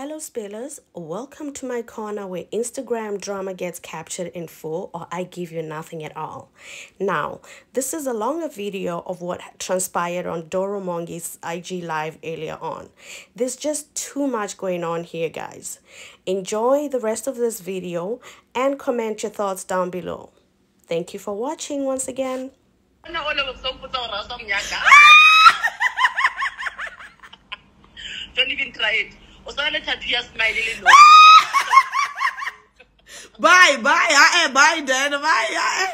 Hello, spillers. Welcome to my corner where Instagram drama gets captured in full or I give you nothing at all. Now, this is a longer video of what transpired on Doro Mongi's IG Live earlier on. There's just too much going on here, guys. Enjoy the rest of this video and comment your thoughts down below. Thank you for watching once again. Don't even try it. O sa le tattoo ya smile le no. Bye, bye, eh, bye, Dan, bye, eh.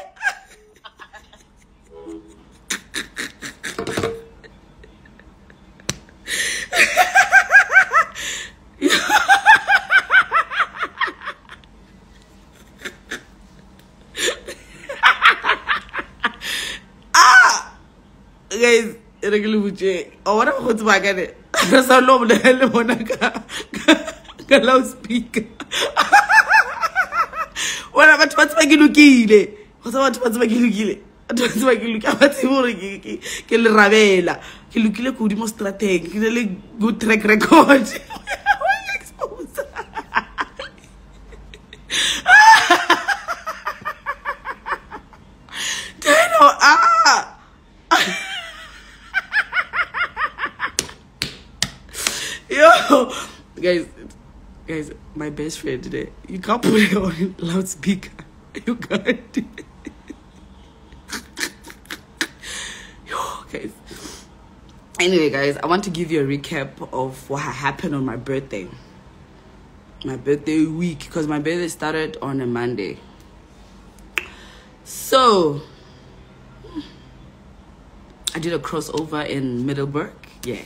ah, guys, re ke le botse o bona bogotsi ba kane re sa lo bolele bona ka loudspeaker. Bona batho ba tseba ke lokile. Go sa batho ba tseba ke lokile. Batho ba tseba ke lokile. Ba tsebe gore ke lerabela ke lokile kudu mo strateng ke na le good track record guys, guys, my best friend today. You can't put it on loudspeaker. You can't. Guys. Anyway, guys, I want to give you a recap of what happened on my birthday. My birthday week, because my birthday started on a Monday. So, I did a crossover in Middelburg. Yeah.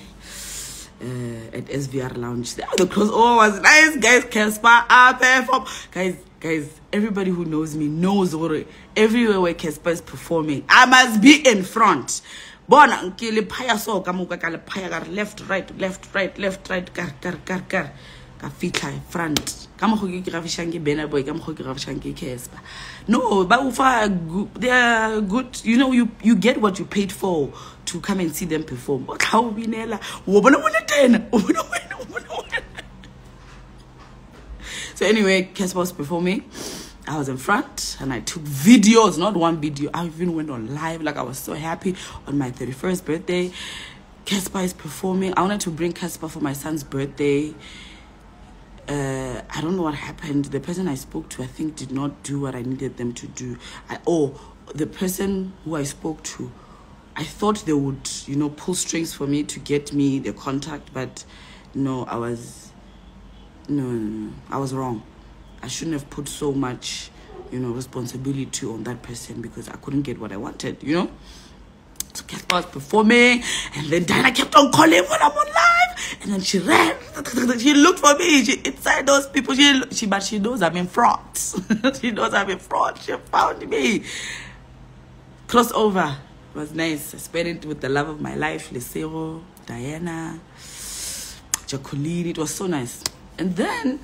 Uh, at SVR Lounge. Oh, the crossover was nice, guys. Cassper up perform. Guys, guys, everybody who knows me knows what everywhere where Cassper is performing, I must be in front. Bona nke le phaya so ka moka ka le phaya ka left right left right left right kar kar kar kar ka front ka mokgo ke ke ke boy ka mokgo ke gafišang ke cassper no ba o fa gu- they are good you know you you get what you paid for to come and see them perform so anyway cassper was performing I was in front and I took videos, not one video. I even went on live. Like I was so happy on my 31st birthday. Cassper is performing. I wanted to bring Cassper for my son's birthday uh, I don't know what happened. The person I spoke to, I think, did not do what I needed them to do. I, oh, the person who I spoke to, I thought they would, you know, pull strings for me to get me the contact, but no, I was, no, no, no, I was wrong. I shouldn't have put so much, you know, responsibility on that person because I couldn't get what I wanted, you know. So Cassper was performing, and then Diana kept on calling when I'm on live, and then she ran. She looked for me. She inside those people. She, she but she knows I'm in front. she knows I'm in front. She found me. Crossover was nice. I spent it with the love of my life, Lesero, Diana, Jacqueline. It was so nice. And then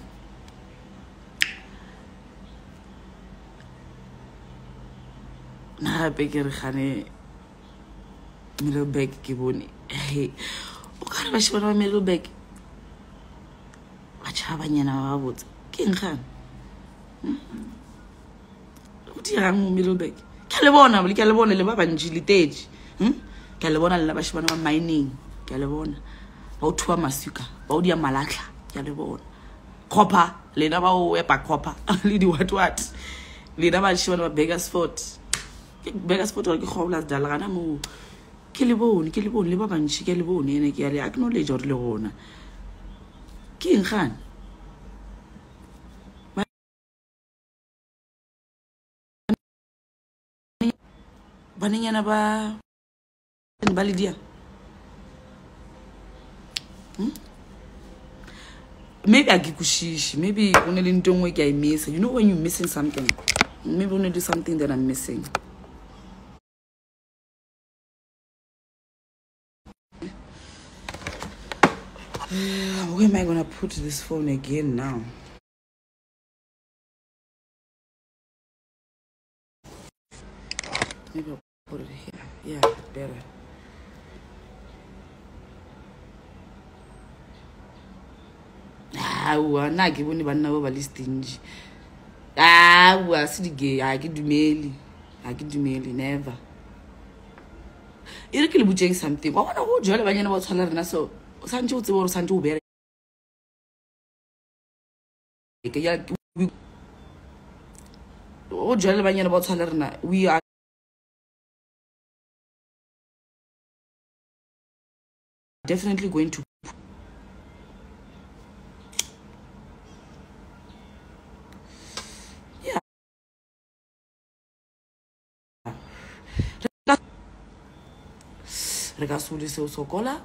na gape ke re gane middelburg ke bone o kare ba shebana ba middelburg ba tšhabanyana ba ba botse ke eng gane go hmm? dirang mo middelburg ke a le bona bole ke a le bona le ba bantši le tedi ke a le bona lela ba shebana ba mining. Ke a le bona ba o thuba masuka ba o dia malatlha. Ke a le bona copper lena ba o epa copper le di-watwat lena ba shebana ba begersfort begersfort gore ke kgoblas dalagana moo ke le bone ke le bone le ba bantšhi ke le bone ene ke ya le acknowledge gore le gona ke eng gane banenyana ba ba le dia? Hmm? maybe a ke kwešiše maybe go ne le nto ngwe ke a e you know when you're missing something maybe do something that i'm missing. Where am i gonna put this phone again now? Maybe i'll put it here. Yeah better aowa nna ke bone banna ba ba le stingy aowa se di-gay ga ke dumele ga ke dumele never. E re ke le botseng something. Wa bona go jale banyana ba tshwana rena so o santse o tsebe gore o santse o bere go jale banyana ba tshwana rena we are definitely going to Yeah. re ka sole seo sokola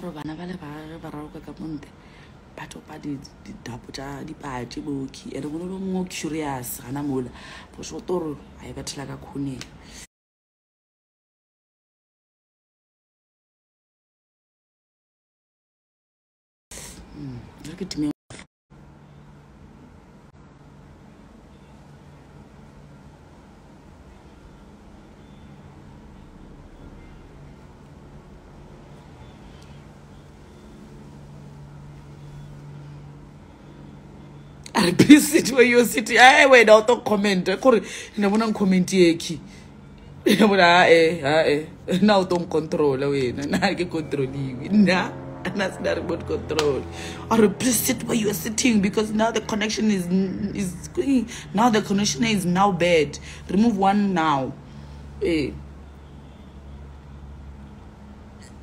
gore bana ba le barare ba raroka ka monte ba topa didapo tša dipatše boki and gone le mongwe curious gana mola bosoto gore a e bathela ka khoneng Mm, jwale ke time a re please sit where you're sitting. Ae wena o to commenta kore ne bonang comment eki ne bona ae ae na o tong controla wena na ke controliwe. Nna na sena remote control. Or please sit where you are sitting because now the connection is is now the connection is now bad. Remove one now. Eh.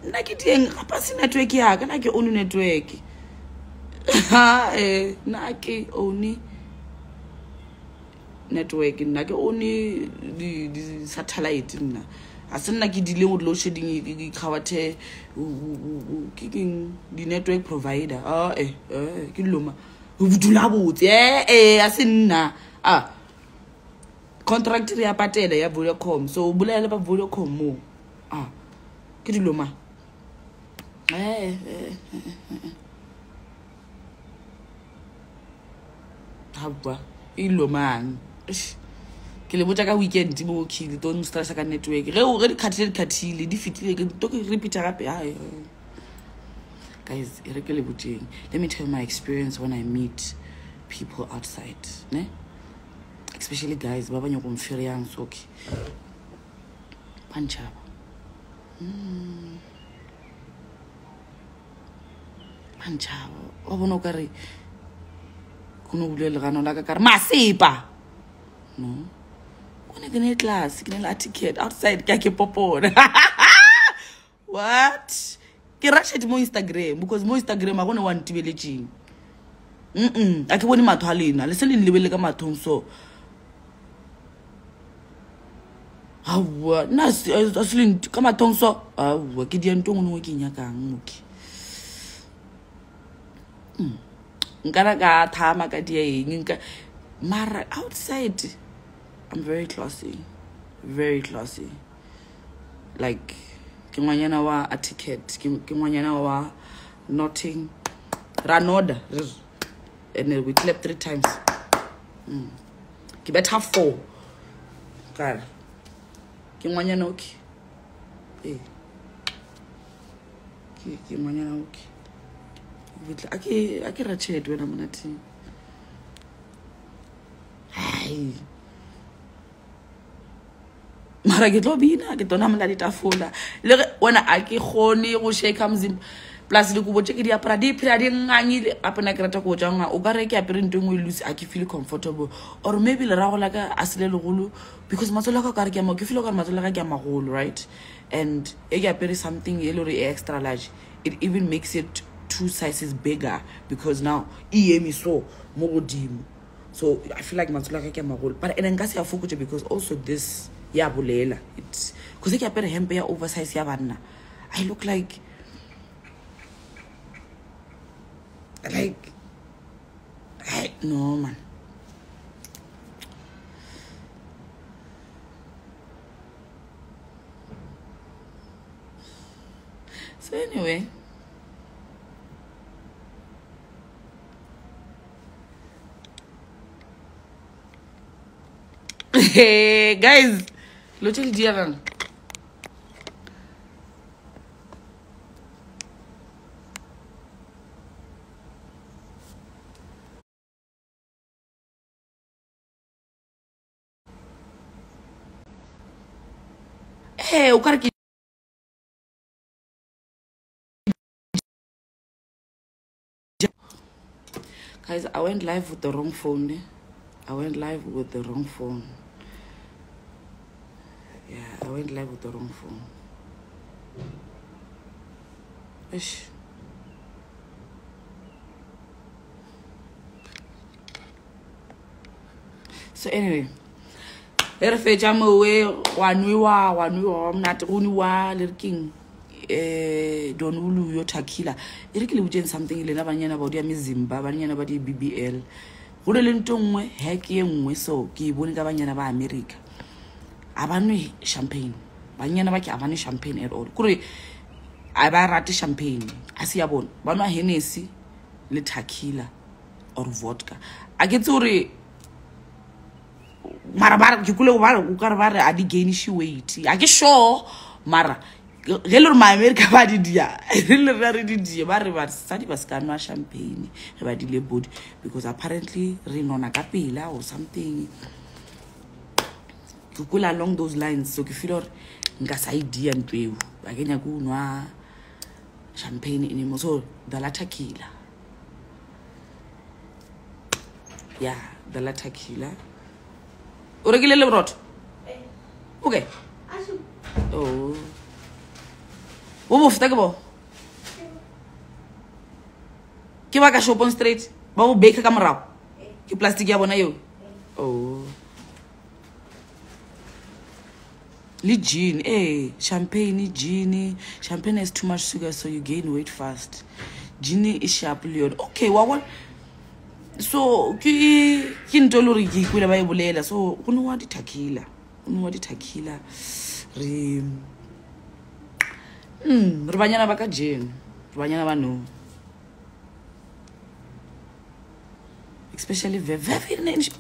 Nna ke dieng gapa se network yaka na ke one network ha eh nna ke one network nna ke one di di satellite nna. A se nna ke dile go load shedding ke kgabathe ke keng? Di-network provider. A e ke diloma dula botse ee eh, a se nna. A contract re ya patela ya vodacom so o bolela ba vodacom mo a ke diloma. Ee gabua e ilomang ke le botsa ka weekend mo kile to stressa ka network. Ge ge di khathile di fitile ke to ke repeata gape guys e re ke le botseng let me tell you my experience when i meet people outside ne? Especially guys ba ba nyako mfere yang soki ba ntšhaba ba ntšhaba wa bona o ko no bule legano la ka kare masepa no. Kone ke ne class ke ne le ticket outside ke a ke popona what? Ke rushet mo instagram because mo instagram a gone wa ntibeletseng mm a ke bone matho a lena le se le nlebele ka mathong so. Aowa nna a se le ka mathong so. Aowa ke diantong o nengwe ke nyakang moke nkana ka thama ka dia eng nka mara outside i'm very classy very classy. Like ke wa ticket ke wa notting ranoda. And we clap three times. Mm. ke betha four. Kara ke ngwanyana okay ee. Ke ngwanyana okay a ke a ratchet wena monate hai. Mara ke tlo bina ke tona mola ditafola. Le ge wena a ke kgone go shaka mzimba. Plus le kobo tse ke di apara di phela di ngangile. Gape na ke rata ko janga o ka re ke apere nto engwe e a feel comfortable. Or maybe lerago la ka a se le because matsolo a ka kare ke ama ke feel kare matsolo a a right? And e ke apere something e le gore e extra large. It even makes it two sizes bigger because now e eme so mo godimo so i feel like matsolo a ka ke a magolo but ene nka se a fokotse because also this ya bolela. It's because ke apere hempe ya oversize ya banna. I look like like I, no man. So anyway hey guys tse di dirang Hey, o kare ke Guys, I went live with the wrong phone. eh? I went live with the wrong phone. I went live with the wrong phone. Ish. So anyway, le re fetša mowe wa nwewa wa nwewa wa monate go newa le re keng um don ulu yo takila e re ke le botseng something lena banyana ba di ya mezimba banyana ba di b b l go ne le nto nngwe hek ye nngwe so ke e bone ka banyana ba america a ba nwe champagne. Banyana ba ke a ba nwe champagne at all. Kore a ba rate champagne. A se ya bone ba nwa hennessy le takila or vodka. A ke tse gore mara ke kule ba o ka re ba re a di gainish weight. A ke sure mara ge le gore maamerika ba di dia re le ra re di die ba re basadi ba se ka nwa champagne ge ba dile body. Because apparently re nona ka pela or something ke kula along those lines so ke feel gore nka sa dia ntlo eo. Ba ke nyako o nwa champagne anymore so the latter killer. Yeah the latter killer. O rekile le borotho okay. Oh bo bofeta ke bo? Ke ba ka shopon straight? Ba bo bake ka morago ke plastic ya bona eo? Oh le gin eh champagne gin champagne has too much sugar so you gain weight fast. Gin e sharp le yone okay wa bona so ke ke nto le gore ke ikwele ba e bolela so go newa ditakila go newa ditakila re mm re banyana ba ka jeno re banyana ba no especially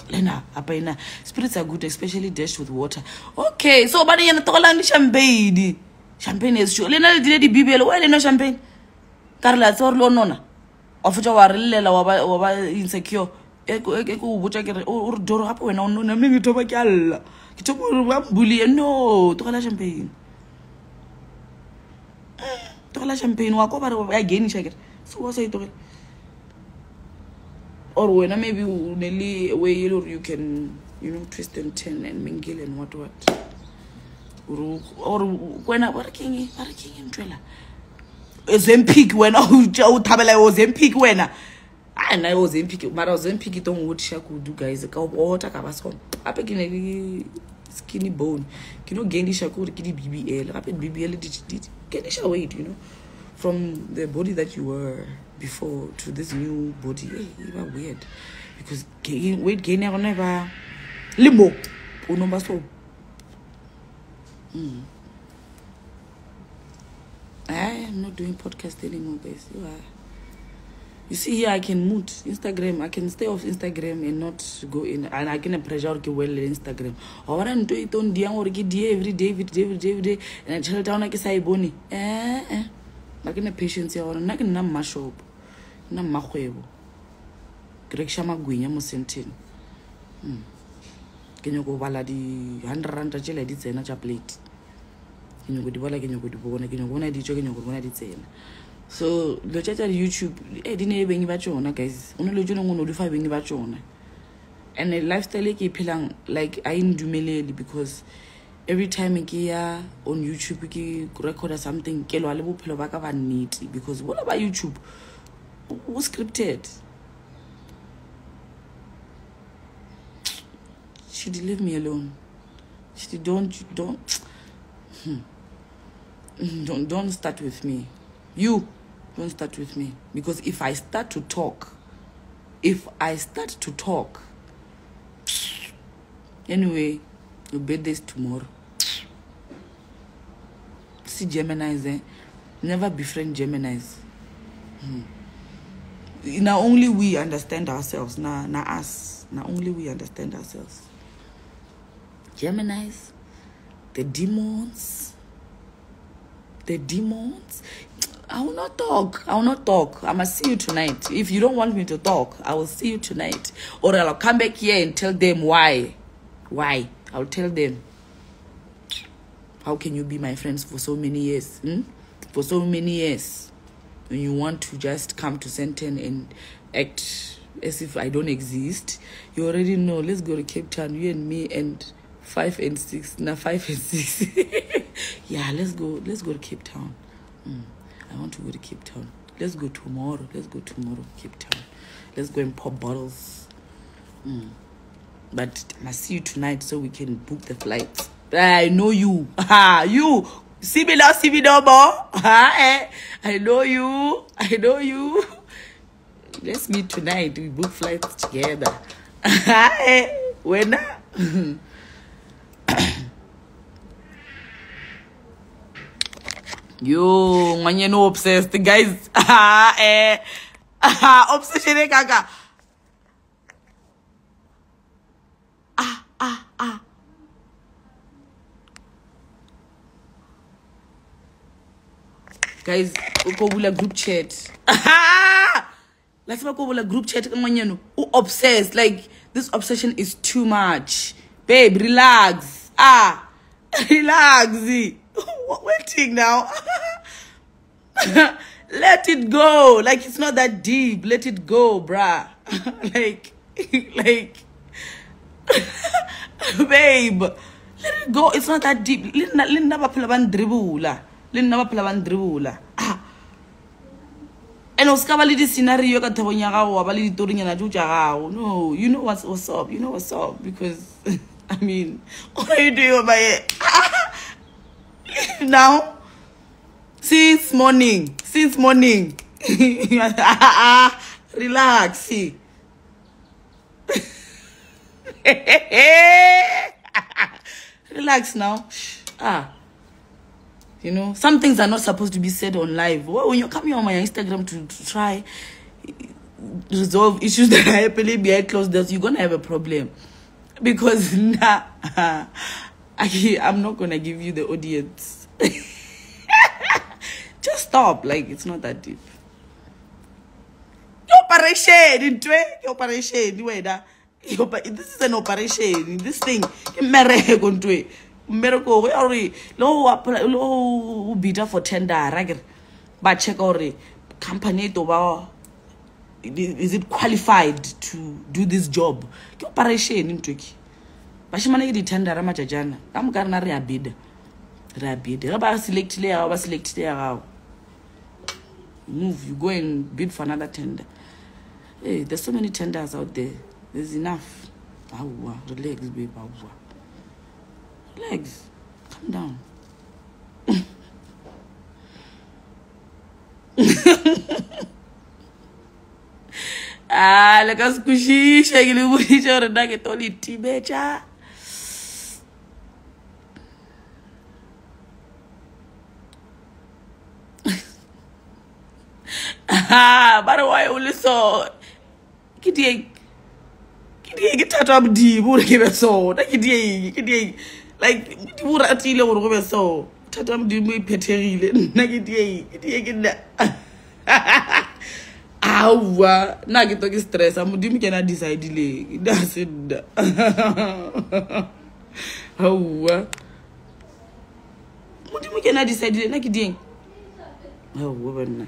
lena apa ena spirits are good especially dashed with water. Okay so bane yana togolang le champagne. Champagne is sure. Lena le dile dibibele wa lena champagne ka re la tse gore le o nona. Fetsa wa re llela wa wa ba insecure. E ko e ke o botsa ke re o re doro gape wena o nona. Mme ke thoba ke a lla. Ke thoba gore ba mbulie no togela champagne. Togela champagne wa ko ba re ya kere so wa sa itogela or wena maybe o ne le way e le gore you can you know twist and turn and mingle and what what or wena ba re keng ba re keng ntwela ozempic wena o tja- o thabela ozempic wena a nna ozempic mara ozempic e tong otiša kudu guys ka o ota ka ba sona gape ke ne le skinny bone ke no gainiša ke gore ke di-bbl gape di-bbl di gainiša weight you know from the body that you were before to this new body hey, weird because weight gain ya gona ba le mo o no so I am not doing podcast anymore, guys. You are. You see here, I can mute Instagram. I can stay off Instagram and not go in. And I can pressure or well Instagram. Or I'm doing, don't diang or get every day, every day, every day, every day. And I tell down like a say boni. Eh, eh. I can patience here or not can nam shop. Nam mahwebo. Greg Shama Guinya Musentin. Ke nyako bala di 100 ranta tšela di tsena tša plate ke nyako di bola ke nyako di bona ke nyako bona dijo ke nyako bona di tsena so dilo tša tša di-youtube e di ne e bengi ba tšona guys o ne le tšone ngone o di fa bengi ba tšona and lifestyle e ke e phelang like a e ndumelele because every time ke ya on youtube ke recorda something ke lwa le bophelo ba ka ba nnete because bola ba youtube bo scripted? Should leave me alone. Should don't don't don't don't start with me. You don't start with me. Because if i start to talk if i start to talk anyway your birthday is tomorrow. See gemini's eh? Never befriend geminis. Hmm. Now only we understand ourselves Now, na us now only we understand ourselves geminis the demons the demons I will not talk. I will not talk. I must see you tonight. If you don't want me to talk, I will see you tonight. Or I'll come back here and tell them why. Why? I'll tell them. How can you be my friends for so many years? Hmm? For so many years. When you want to just come to Sandton and act as if I don't exist. You already know. Let's go to Cape Town. You and me and five and six. Now five and six. yeah, let's go. Let's go to Cape Town. Mm. I want to go to Cape Town. Let's go tomorrow. Let's go tomorrow, Cape Town. Let's go and pop bottles. Mm. But I see you tonight so we can book the flights. I know you. Ha, you. See me now, see me no more. I know you. I know you. Let's meet tonight. We book flights together. Eh. When? Yo, ngwanyene o obsessed, guys. Ah, obsession kaka. Ah, ah, ah. Guys, uko bula group chat. Ah! Let's go bula group chat ngwanyene o obsessed. Like this obsession is too much. Babe, relax. Ah. Relax. Waiting now. Let it go. Like it's not that deep. Let it go, bruh. like, like, babe. Let it go. It's not that deep. Linda, Linda, baphela ban dribula. Linda, baphela ban dribula. Ah. And o ska ba le di-scenario ka thebong ya gago wa ba le ditorinyana tšo tša gago. No you know what's, what's up? You know what's up? Because i mean what are you doing over here? Now since morning since morning relax relax now. Ah you know some things are not supposed to be said on live. Well, when you're coming on my instagram to, to try resolve issues that are happening behind closed doors you're gonna have a problem. Because nah I, i'm not gonna give you the audience. Just stop. Like it's not that deep. Operation operation this is an operation. This thing mmereko go ya gore le o bida for tendera kere. Ba checka gore company e toba is it qualified to do this job? Ke operation ntwe ke? Bašimane ke di-tendera matšatšana ka moka rena re a bida. Re a bida. Ge ba selectile ya gago ba selectile ya gago. Move you go and bid for another tender. Hey there's so many tenders out there. There's enough. Awa relax babe awa Legs, calm down. Alakasikushika kilimwisha only so? Kitty, Kitty, get out of kitatu abdi bure us all? Kitty, Kitty. like o ratile gore go be seo thata ya modimo e phethegile nna ke tie ke nna aowa nna ke to ke stressa modimo ke ena decidileng nna se nna aowa modimo ke ena decidile nna ke dieng aowa banna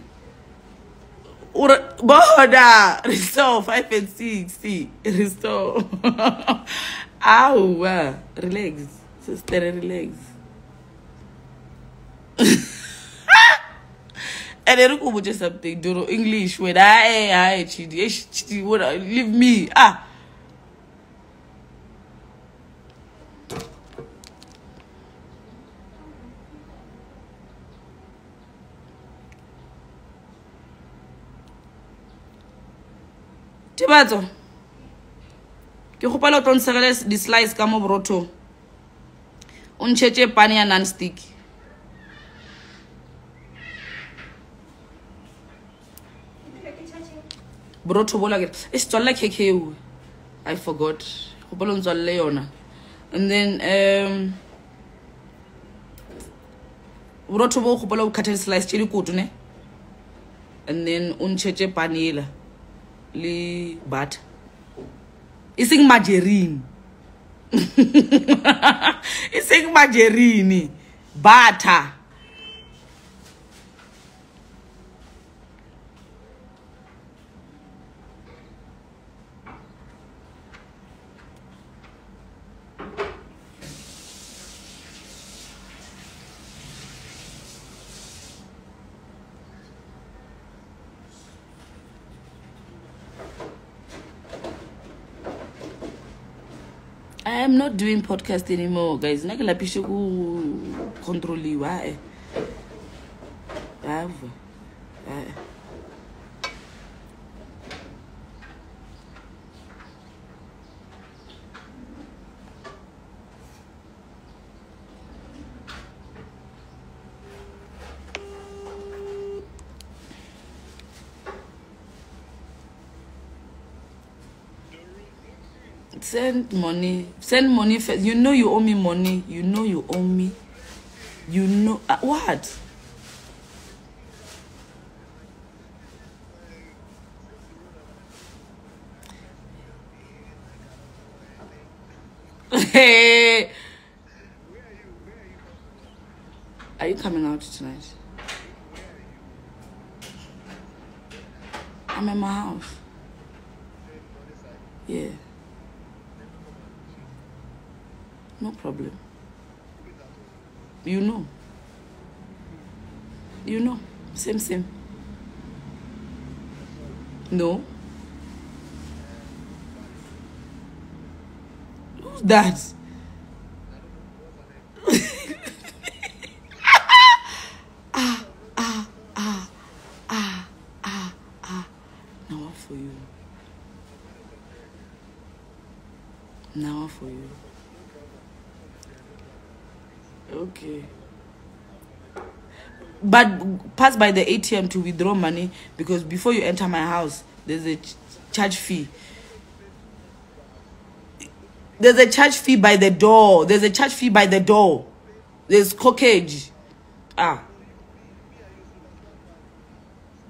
bona restore five and six restore. Aowa relax. Sister relax and then go just something do english when i i chidi chidi what leave me ah. Tebatso ke kgopela o tlo di-slice ka mo borotho uncheche pani ya nanstiki bro thobola kere e setswalela keke ue i forgot. Gopolo ntswalele yona. And then um borotho bo gopola bo cutton slice tse dikoto ne? And then o ntšhetse panela le butter. E seng margarine. e seng margarine butter Am not doing podcast anymore, guys. Nna ke lapishe ku controliwa eh. Ave. Eh. Send money. Send money first. You know you owe me money. You know you owe me. You know uh, what? Hey. Are you coming out tonight? I'm in my house. Yeah. No problem. You know. You know. Same, same. No. Who's that? ah, ah, ah, ah, ah, ah. Now what for you? Now what for you? Okay. But pass by the ATM to withdraw money because before you enter my house, there's a ch- charge fee. There's a charge fee by the door. There's a charge fee by the door. There's cockage. Ah.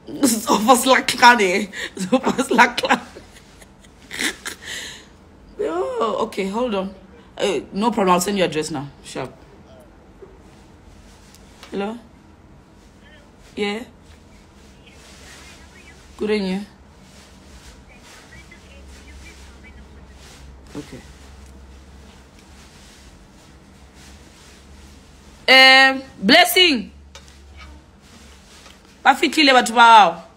Sofa slaklane. Sofa slaklane. Oh, okay, hold on. Uh, no problem. I'll send you address now. Sharp. Hello? Yeah? Good and you? Okay. Um, blessing. ba fitlhile batho bo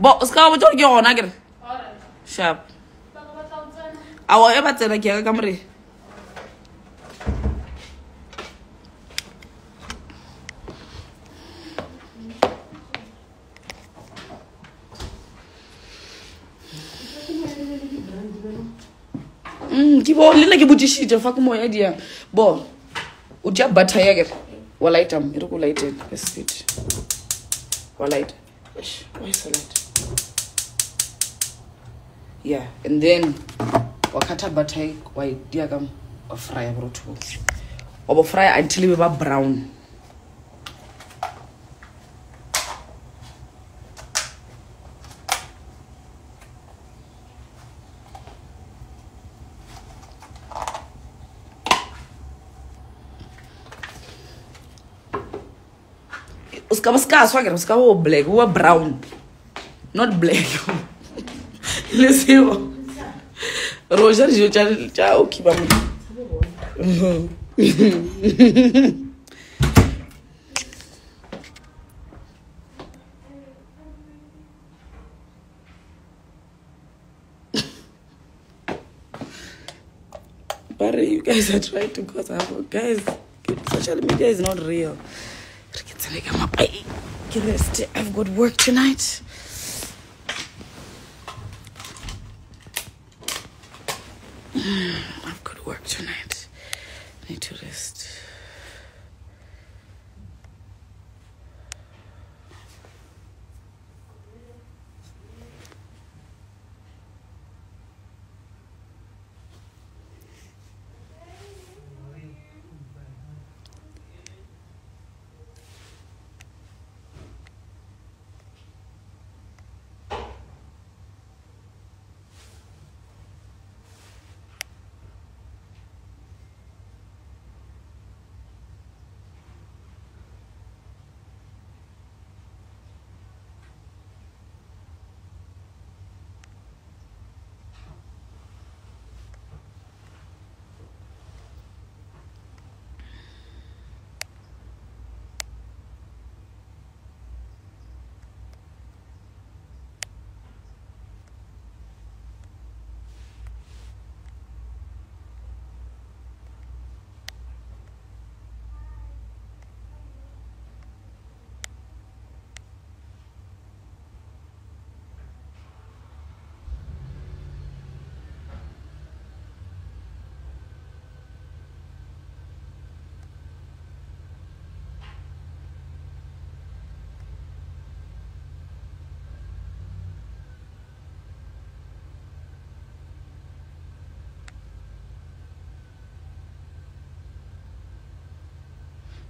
bo ska botsa gore ke gona kere sharp awa e ba tsena ke ya kamre. Mm, ke bo le ke botšišitše fa ke moya diang bo o tea butter yakere wa lightam e re ko lighten ka speed wa light wa e light yeah and then wa kgatha butter wa dia ka wa frya borotho. Wa bo frya until e be brown. O ska ba ska swa kere o bo black o brown not black. Le seo. Ro ja dijo tša tša o khiba mo. But you guys are trying to cause havoc. Guys social media is not real. I've got work tonight I've to work tonight. Need to rest.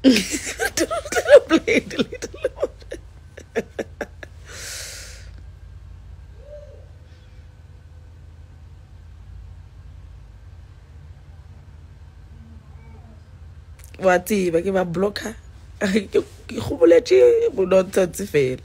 Wa tseba ke ba blocka ke goboletse bonontsantse fela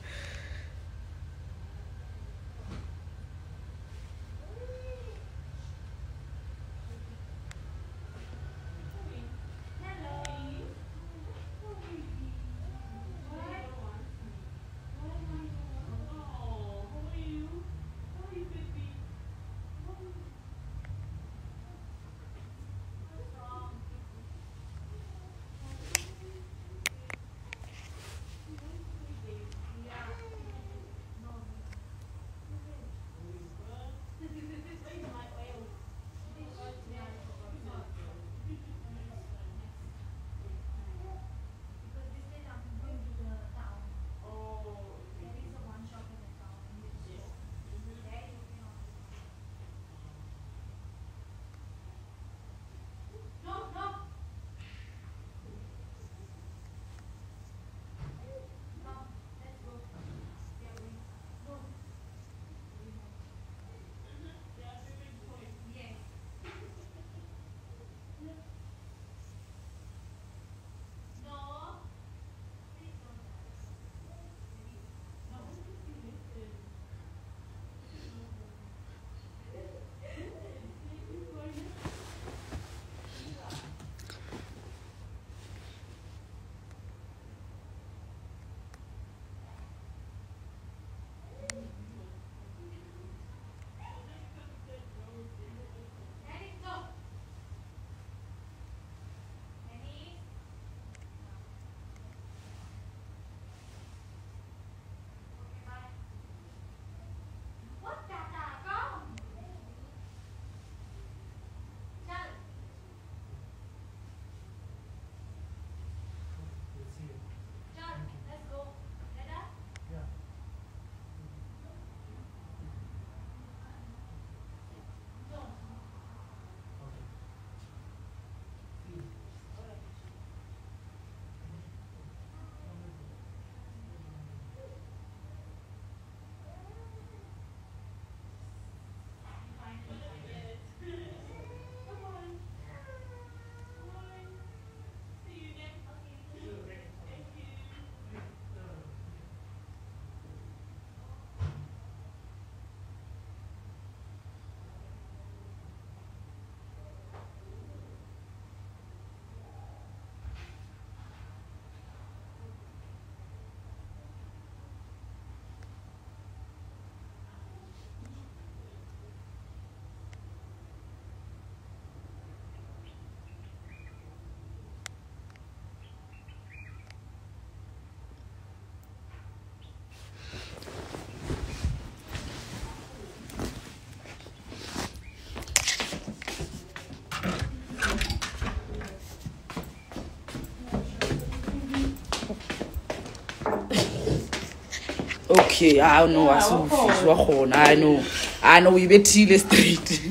okay i know asiwufisi wa khona i know. I know uyibethile straight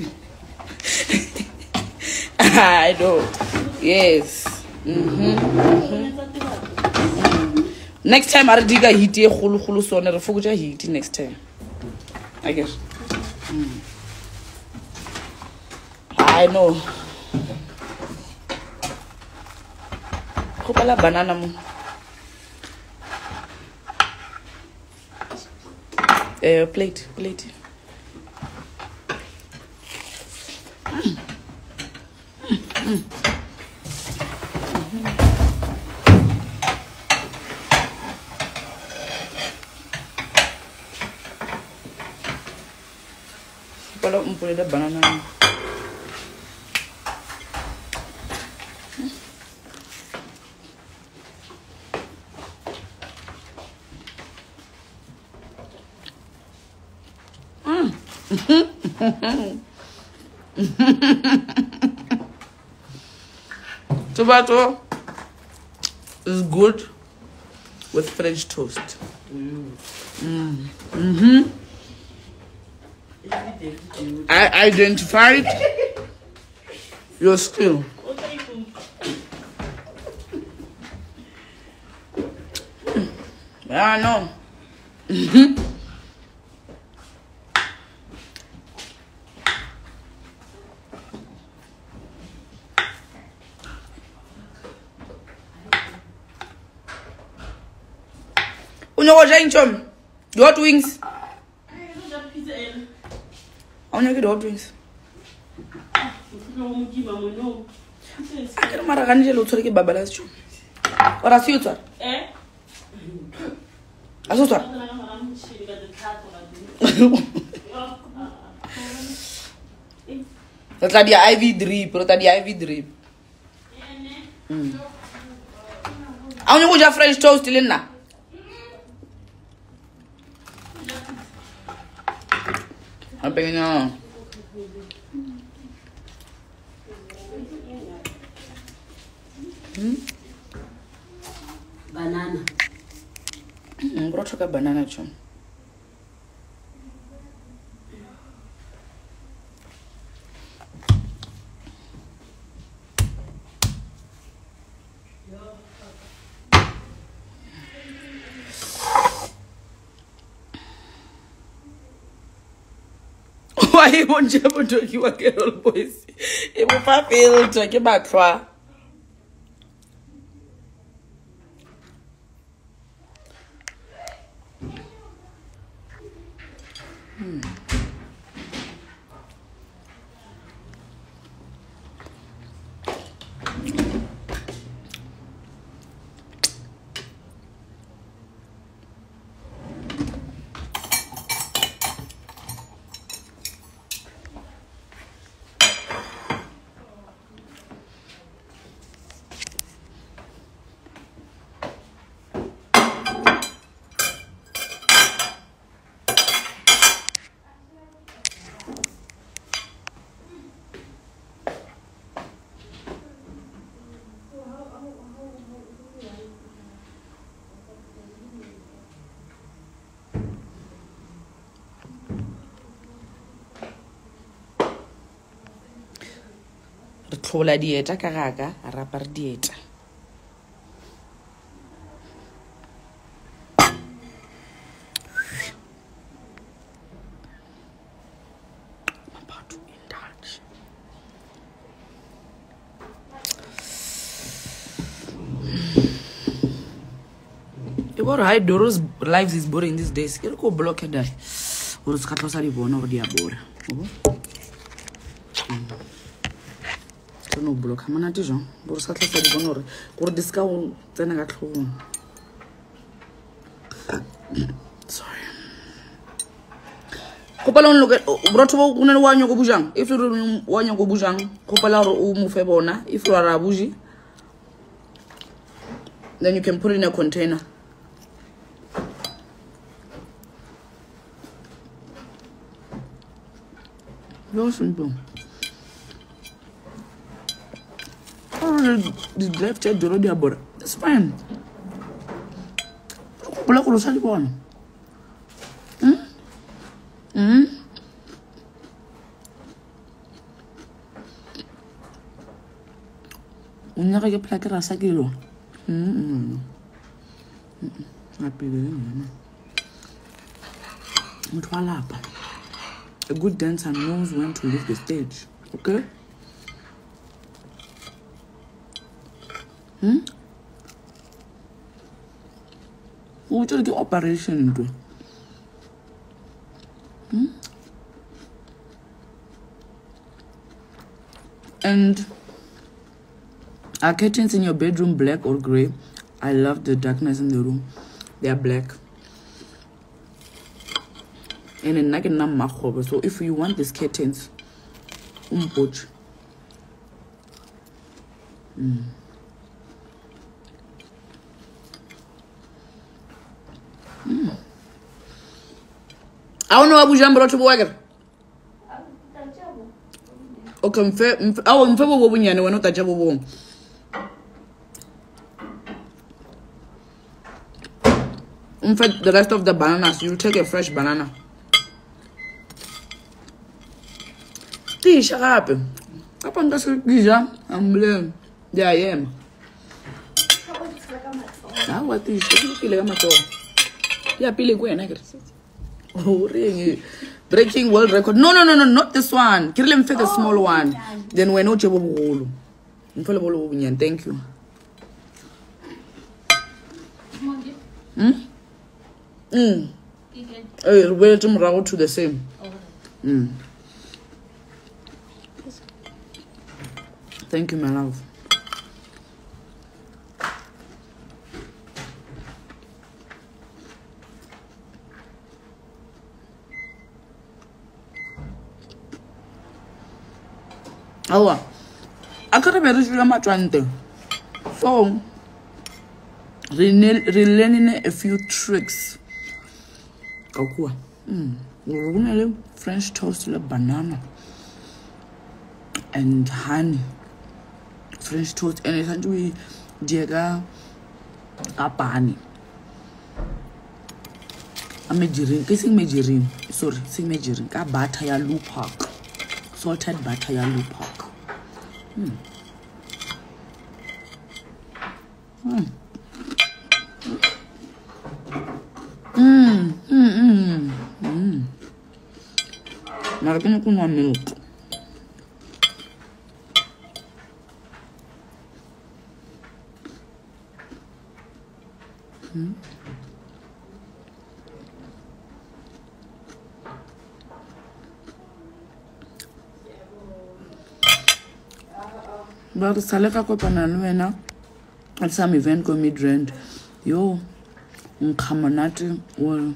i know. Yes. Mhm, mhm. next time a re dika heat e kgolokgolo sone re fokotsa heat next time. I guess. Mm. i know. Banana mo Eh, plate, plate. Mm. Mm. Mm. Kalau boleh ada banana. Tomato is good with French toast. Mm. Mm -hmm. I identified your skill. I know. Unyoko inchom the hot wings. Aunyoko the hot wings. A ke re mara gane jele o ke baba la setšhomo se yo tshwara a se o tshwara re tla dia iv drip re tla dia iv drip. A o nyako ja french toast le nna I'm picking on. Hmm? Banana. Mm, kurotsvaka banana choma wa e bontšha botoki wa Carrol Boyes. E bofa filter ke matlhwa re tlhola dieta ka gaka a rapa re dieta. Maphato in Dutch. e bore hi doros lives is boring these days ke re ko blocke dae gore se ka tlosa di bona gore di a bora o bo? ke no blocka monate jang gore sa tlhasa di bone gore gore di seka go tsena ka tlhogong sorry kgopela borotho bo o ne wa nyako bojang if le wa nyako bojang kgopela gore o mofe bona if le wa re a boje then you can put in a container Very simple. Oh, the left head already about That's fine. Kgopola gore o sa di bona. Mm. o nyaka ke phela ke rasa ke lo apele ngwana motho wa lapa. A good dancer knows when to leave the stage okay hmm? o tsere ke operation ntwe Hmm? and are curtains in your bedroom black or gray i love the darkness in the room. They are black. And nna ke nna mmakgobe so if you want these curtains umpotse a awa ne wabuja mbere othi buwekere okay mfe awu mfe bobo bunyane wena utatya bobomu mfe the rest of the bananas you'll take a fresh banana tisha gape apa nta se dija ambuleni ya yema awa tisha lokile ka matsogo ya pile ku wena kere breaking world record. No no no no not this one. Ke rile mfe the small one. then wena o tse bo bogolo mfe le bolo bo bonyane thank you. Hmm? Mm. Eh, re boetse morago to the same. Mm. thank you my love aowa a ka re be re jula matswante so ne- re learnine a few tricks. Ka kua Mm. gore go na le french toast le banana and honey. French toast and e tshwanetse o e die ka ka pane a mejiring ke seng mejiring sorry seng mejiring ka butter ya lupark salted butter ya うん。うん。うん。うん。うん。なかなん。なミ。Ba re kopana le wena at some event ko midrand. Yo nkga monate o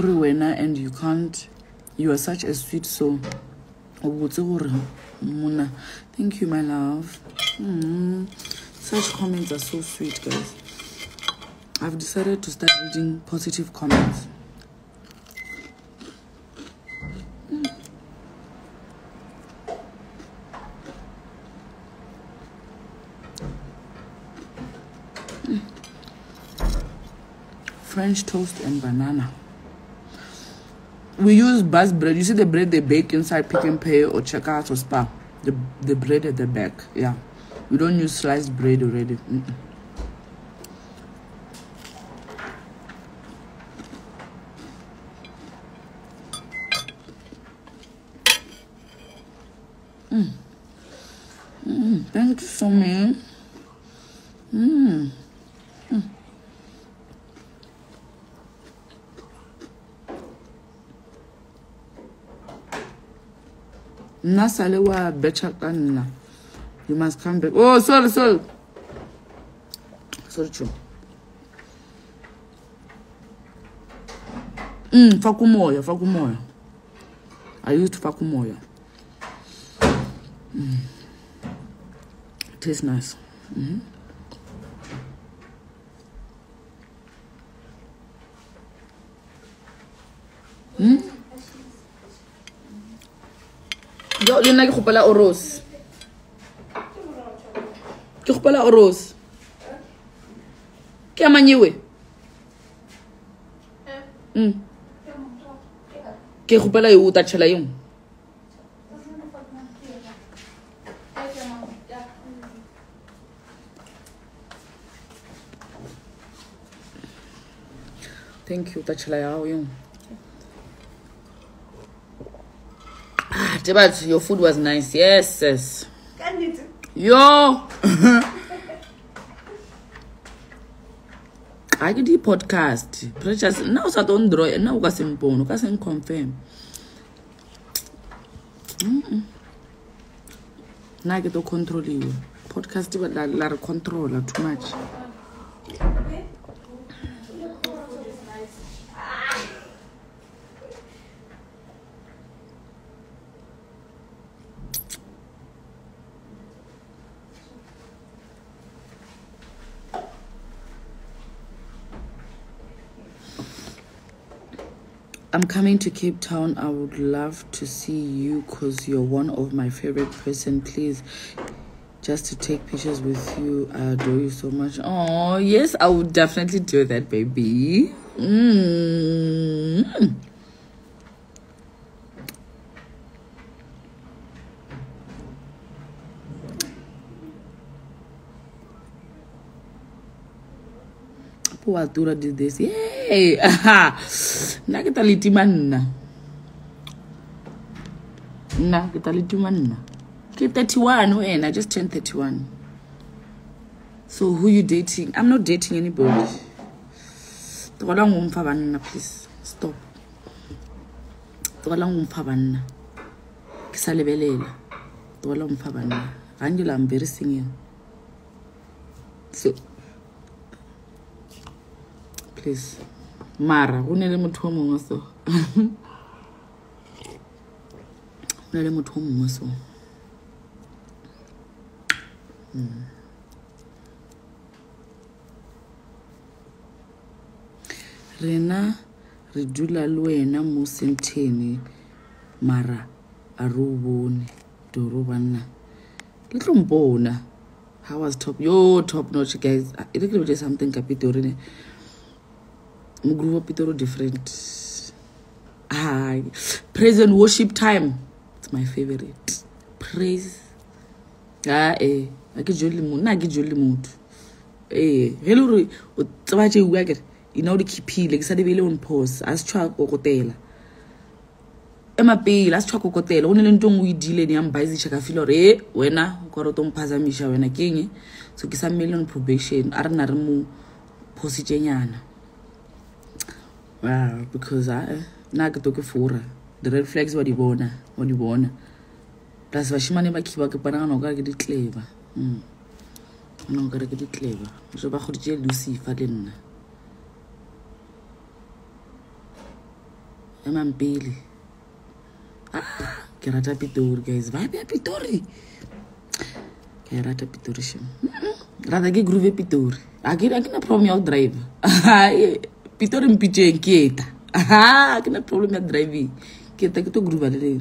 re wena and you can't you are such a sweet soul. O gore mona thank you my love. Mm. such comments are so sweet guys. I've decided to start reading positive comments French toast and banana. We use bus bread. You see the bread they bake inside Pick n Pay or Checkers or Spar. The the bread at the back. Yeah. We don't use sliced bread already. Mm-mm. Mm. Mm, thank you so much. Mm. You must come back. Oh sorry sorry. Sorry cho mm fa kumoya fa kumoya i used fa kumoya mm. tastes nice. Mm-hmm. jo خبلاء كي خبلاء كي كي خبلاء Thank you, touch you. ate but your food was nice. Yes yes yo. Hakiti podcast precious na usatondraw na ukasembono ukasengiconfirm mm -mm. na ke to controliwe. Podcast la, la re controla too much. I'm coming to Cape Town. I would love to see you because you're one of my favorite person. Please, just to take pictures with you. I adore you so much. Oh, yes, I would definitely do that, baby. Mm. wa tura did this yay nna ke ta letima nna. Nna ke ta letima nna. Ke 31 wena just turn 31 so who you dating? I'm not dating anybody. Tlogelang go mpha banna please. Stop. Tlogelang go mpha banna. Ke sa lebelela. Tlogelang go mpha banna. Gangela i'm very singing so please mara go ne le motho o mongwe so. Go ne le motho o mongwe so. Mm. rena re dula le wena mo sentene mara a re o bone doro banna. Le tlo mpona. How was top? Yo top notch guys. E re ke lebele something ka pitorine mogroup wa pitoro different. Hi praise and worship time. It's my favorite. Praise. Ae a ke jole mo nna a ke jole motho. Ee ge le gore o tseba tše ua kere ina o di khiphile ke sa di beile on pause a se tshwa kokotela. Ema pele a se tshwa kokotela go ne le ntong o e dile ne yambaisitšha ka fila gore e wena o kore o tongphazamiša wena ke eng so ke sa mmele on probation a re na re mo phositšenyana wow because ae nna ke to ke fora. The red flags wa di bona wa di bona. Plus bašimane ba khiba ke panagana o kare ke ditleba ana o kare ke ditleba so ba goditše lucifer le nna. Emang pele ah, ke rata pitori guys. Vibe ya pitori. Ke e rata pitori shem rata ke groove pitori. A ke na problem ya go drive pitori mpitšeng ke eta a ke na problem ya driving. Ke eta ke to groova le leng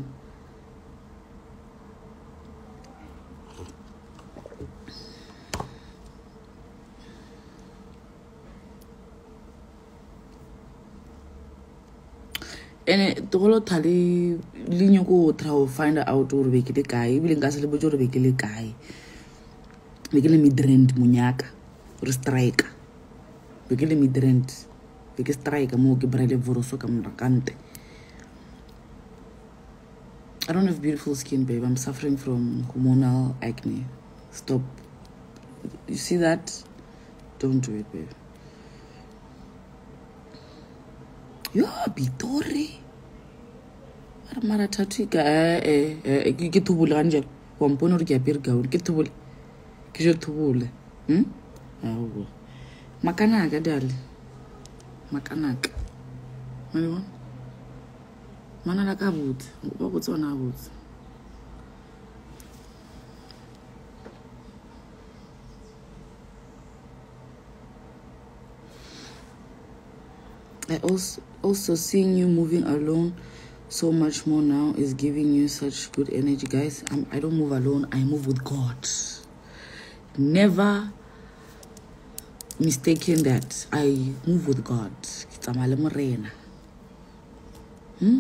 ande togolo thale le nyako go try go find out gore be ke le kae ebile nka se le botse gore be ke le kae. Be ke le midrand monyaka gore strike. Be ke le midrand ke strike ke voroso ka morakante i don't have beautiful skin babe. I'm suffering from hormonal acne. Stop. You see that? Don't do it babe. Yo pitori. Are mara thato ka ee eh, eh, eh, ke thobole gane jalo wampone gore ke apere gaone ke thobole ke jo thobole Hmm? makanaka dale makanaka mane bona manala ka botse ba botse ona a I also also seeing you moving alone so much more now is giving you such good energy, guys. I'm, I don't move alone. I move with God. Never mistaken that I move with God. Hmm?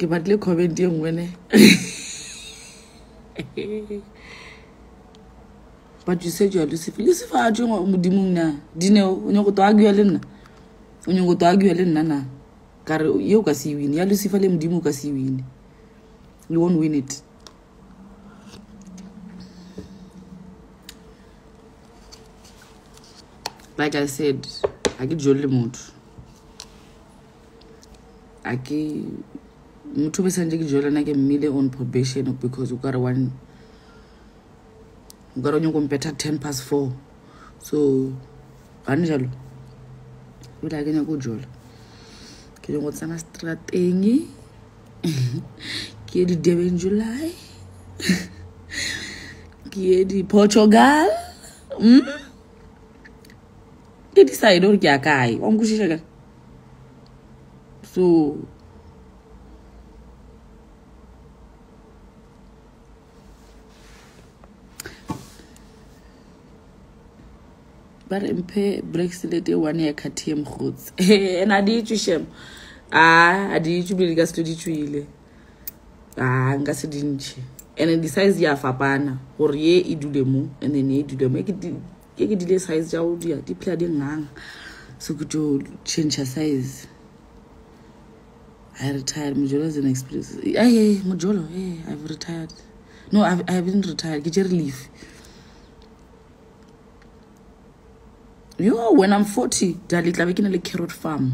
Ke batlile comment e nngwe ne. But you said you are lucifer lucifer a tswe modimong na. Dineo o nyako to agua le nna. O nyako to agua le nna na. Kare ye o ka se wine ya lucifer le modimo o ka se wine. You won't win it. Like i said ga ke dijole le motho. A ke motho be santse ke jolana ke mmile on probation because o kare one o kare o nyako mpetha ten past four. So gane jalo ebile a ke nyako jola ke nyako tsena strateng ke ye di-durban july. Ke ye di-portugal mm? ke decide gore ke ya kae? Wa nkwešiša ka? So ba re mphe bracelet e one ya kati e mokgotsi. And a di tswe shem? A a di tswe bile ka se tlo di tswile. A nka se dintšhe and di-size ya fapana gore ye e dule mo and then ye e dule mo. E ke dile size tša go dia di phela di ngang. So ke tlo change size. I retired. Mojolo is an experience aye mojolo e i've retired. No I've, i haven't retired. Ke tše relief yo when i'm 40 dali tlabe ke na le carrot farm.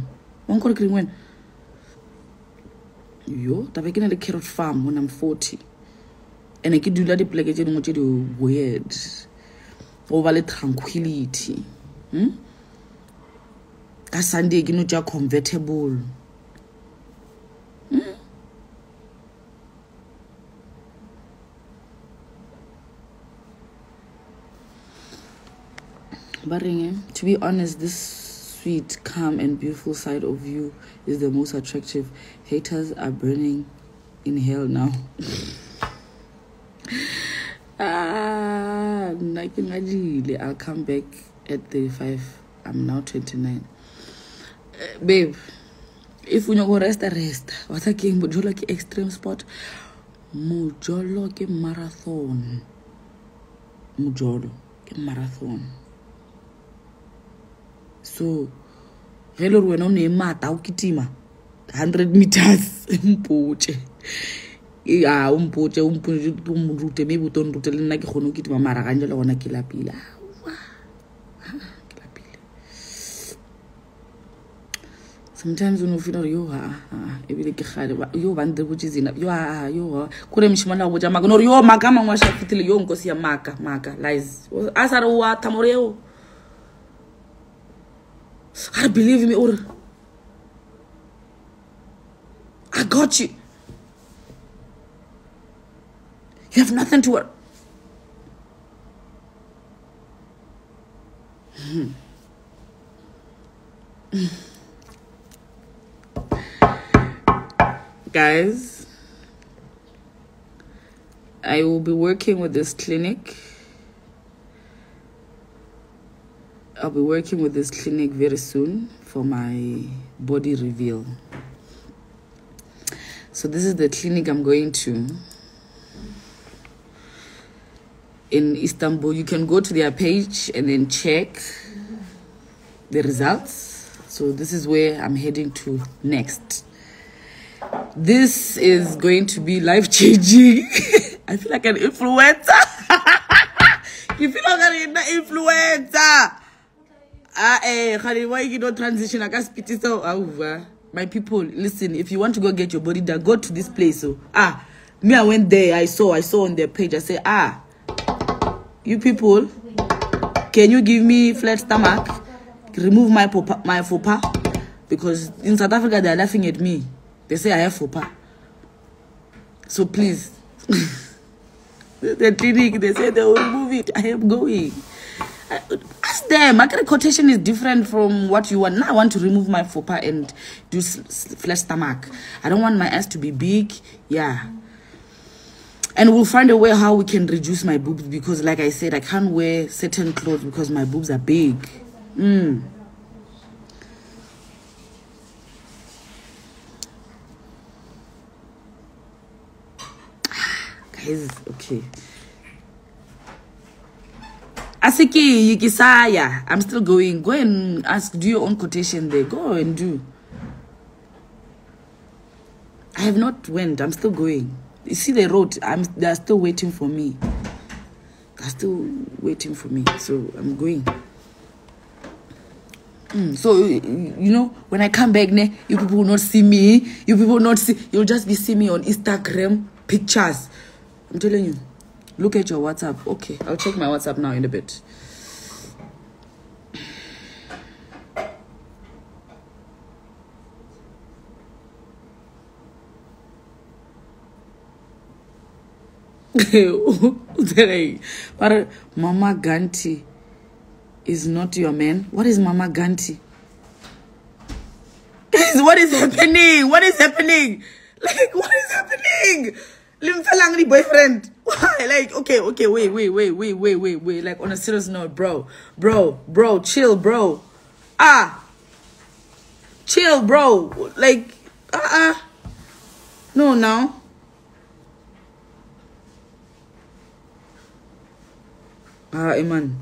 Wankore ke reng wena? Yo tlabe ke na le carrot farm when i'm 40 and ke dula dipoleke tse dingwe tse di weird. Go ba le tranquility. Hmm? ka sunday ke no tša convertible. Hmm? But eh, to be honest, this sweet, calm, and beautiful side of you is the most attractive. Haters are burning in hell now. ah. I'll come back at 35. I'm now 29. Uh, babe, if you go rest, rest. What I came, Mojolo ke extreme sport. Mojolo ke marathon. Mojolo ke marathon. So ge le gore wena o ne mata o ketima hundred meters mpotse a o mpotse o morute maybe o ton rute le nna ke kgone o ketima mara ganje le gona ke lapile. Sometimes o ne o fela gore yo aa ebile ke gale yo bante botse tsena yo aa yo kore mošimo la go botsa maka no gore yo maka mangwe a sa fetile yo nko se ya maka maka lies. A sa re o a thamore eo I believe me or I got you. You have nothing to worry. Guys, I will be working with this clinic. I'll be working with this clinic very soon for my body reveal. So this is the clinic I'm going to in Istanbul. You can go to their page and then check the results. So this is where I'm heading to next. This is going to be life changing. I feel like an influencer. you feel like an influencer ah eh why you don't transition? I can't so over my people listen if you want to go get your body done go to this place so ah me I went there I saw I saw on their page I say ah you people can you give me flat stomach? Remove my popa, my faux because in South Africa they are laughing at me. They say I have faux pas So please, the clinic, they say they will remove it. I am going. Ask them. Market quotation is different from what you want. Now I want to remove my faux pas and do flesh stomach. I don't want my ass to be big. Yeah. And we'll find a way how we can reduce my boobs because, like I said, I can't wear certain clothes because my boobs are big. Mm. Guys, okay. Asiki, Yikisaya, I'm still going. Go and ask, do your own quotation there. Go and do. I have not went. I'm still going. You see the road. I'm. They are still waiting for me. They're still waiting for me. So I'm going. Mm, so you know when I come back, ne, you people will not see me. You people will not see. You'll just be seeing me on Instagram pictures. I'm telling you. Look at your WhatsApp. Okay, I'll check my WhatsApp now in a bit. but Mama Ganti is not your man. What is Mama Ganti? Guys, what is happening? What is happening? Like, what is happening? Limfelangri boyfriend. Why? Like, okay, okay, wait, wait, wait, wait, wait, wait, wait. Like, on a serious note, bro, bro, bro, chill, bro. Ah, chill, bro. Like, uh, uh no, now. Ah, Iman.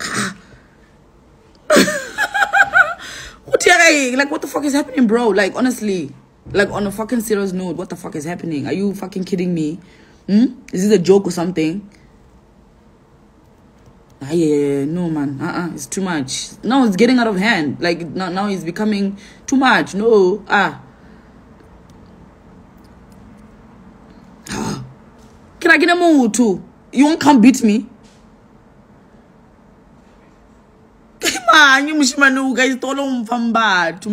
Like? What the fuck is happening, bro? Like honestly, like on a fucking serious note, what the fuck is happening? Are you fucking kidding me? Hmm? Is this a joke or something? Ah, yeah, yeah, no, man. Uh, uh it's too much. Now it's getting out of hand. Like now, now it's becoming too much. No, ah. Can I get a move too? You won't come beat me. manye moshimane guys tolo mfang batho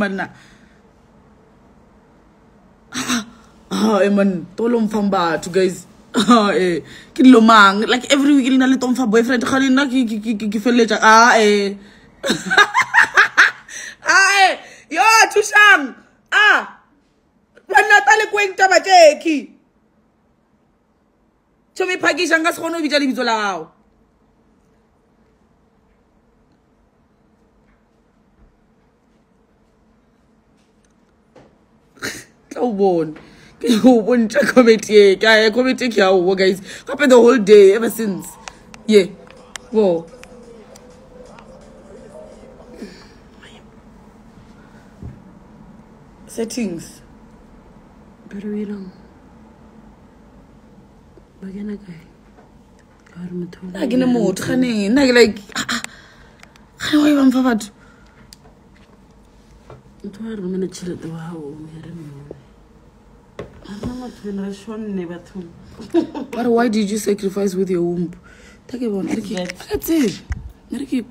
oh, e man, tolong famba tu guys. Oh, eh, kin lomang. Like every week na litong fa boyfriend kanina ki ki ki ki, ki fele chak. Ah, eh. ah, eh. Yo, chushang. Ah. Panatale kweng taba cheki. Chome pakisha nga skono bitsa libitso la gago. Tla o bone. Ke o bontša comedy e ka ya comedy e ke ya obo guys. Gape the whole day ever since. Ye bo settings. Battery lang ba kena kae. Ka gore motho o nna ke ne motho ganeng nna ke like ah, ah, gane wa e bamfa batho. Motho wa romela tšhelete wa gago mere mone but why did you sacrifice with your womb? Ta ke bona a tsebe ne re ke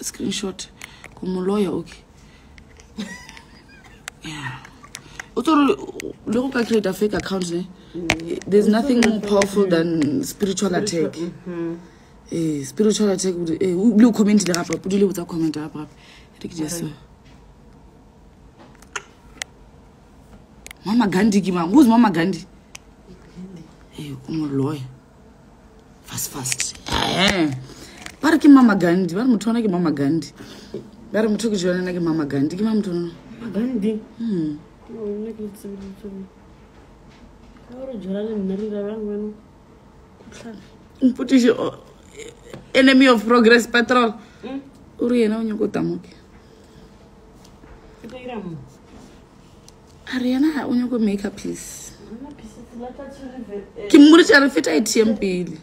screenshot ko moloya okay? O tsore le go ka create a fake account ne? There's nothing more powerful than spiritual attack. eh spiritual attack eh, o commentile gape o dile botsa comment gape gape. Re ke jeso mama gandhi ke mang who's mama gandhi. Eh, o moloya fast fast. Eh, ba re ke mama gandhi ba re motho ona ke mama gandhi. Ba re motho ke jonana ke mama gandhi. Ke ma motho ona gandi Hmm. oh, enemy of progress petrol. O re yena o nyako tamoke ariana ga o nyako make up piece ke mmoditse a re feta e thieng pele.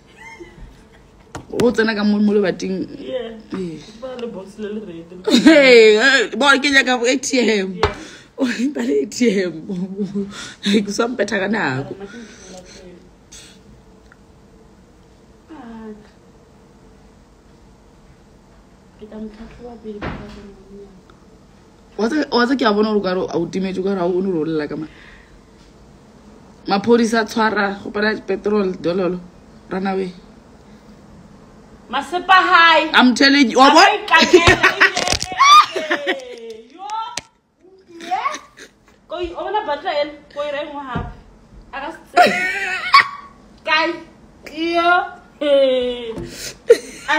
O tsena ka mo lebating bona ke nyaka atm bale atm ke sampetha ka nako. Ah. Ke tla motlhatlhoba pele ka wa tsa ke a bona gore kare a o timetse kare a o bone gore o lela ka ma maphodisa a tshwara go pala petrol dololo ranawe masepa hai i'm telling you wa bona ona batla ene ko ira engwe gape a ka se kae iyo a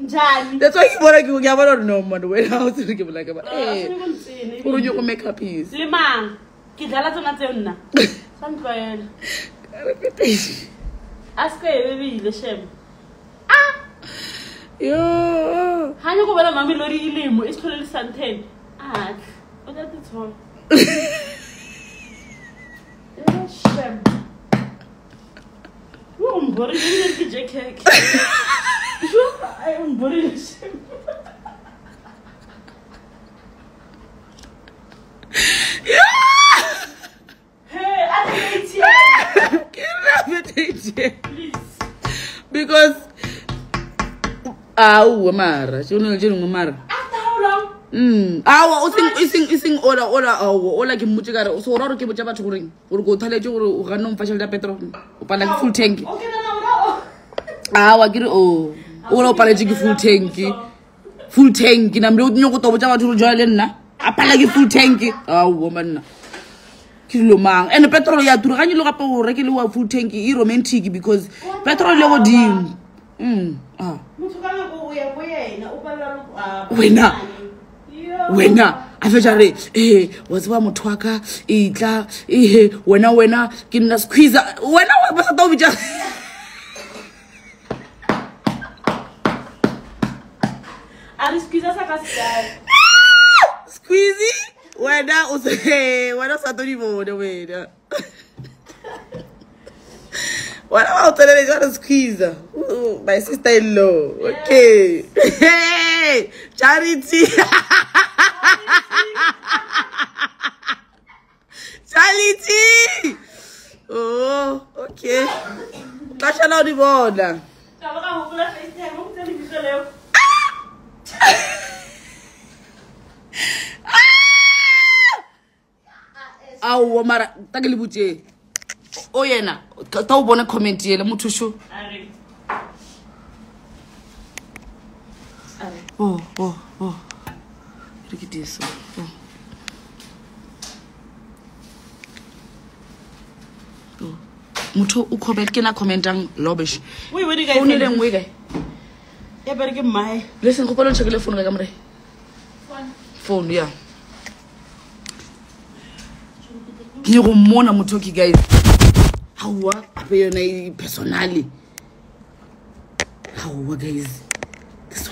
njani? That's why ah, ke bona ke ke bona no man. Wena o tsere ke bola ke ba eh o re go make up is le mang ke dlala tsona tse nna. Sa ntlwaela repetition a se ka ebe bile shebo ah yo. Ha nyoko bona mamelodi ilimo e, e tlhole le santene ah o tla tsola unborile nge ke jack hack ai unborile because awu o xivonelo xi rin'we mara Mm. awa o seng- e e ola ola ke mmotse kare so ora gore ke botsa batho goreng? Gore ko o thaletse gore o ganne o mfa tšhelete ya petrol? O pala ke full tank. Okay, no, no, no. awa ke re o. Ola o paletse ke full tank. full tank. Namle o nyako to botsa batho gore jwa le nna? A pala ke full tank. Aowa manna. Ke dilo mang? And petrol ya tura ganye le gape o reke le wa full tank e romantic because petrol le godimo. Mm, ah. O o go- ah, Wena. Wena a fetsa re e eh, wa tseba motho wa ka e tla ee eh, wena wena ke nna squeezer. Wena wa ba sa ta o bitsa. A re squeeze sa ka se kae? Ah! squeezy? Wena se eh, wena o sa tlo di bone wena. Wena wa o tsenele jale squeezer. Ooh, my sister in law okay Hey, Charity! Charity! Oh, ok. Tá canal de borda. Ah! Ah! Ah! Ah! Ah! Ah! Ah! Ah! Ah! Ah! Ah! Ah! o Ah! Ah! Ah! Ah! Ah! Ah! Ah! Ah 어, 어, 어. 이렇게 돼 있어. 어. 어. motho o comment ke na commentang lobish foune le nngwe kae? Ya bere ke mmae. Listen gopolo nchekele founu ka ka more founu ya ke go mmona motho ke guys. Gaowa ape e guys.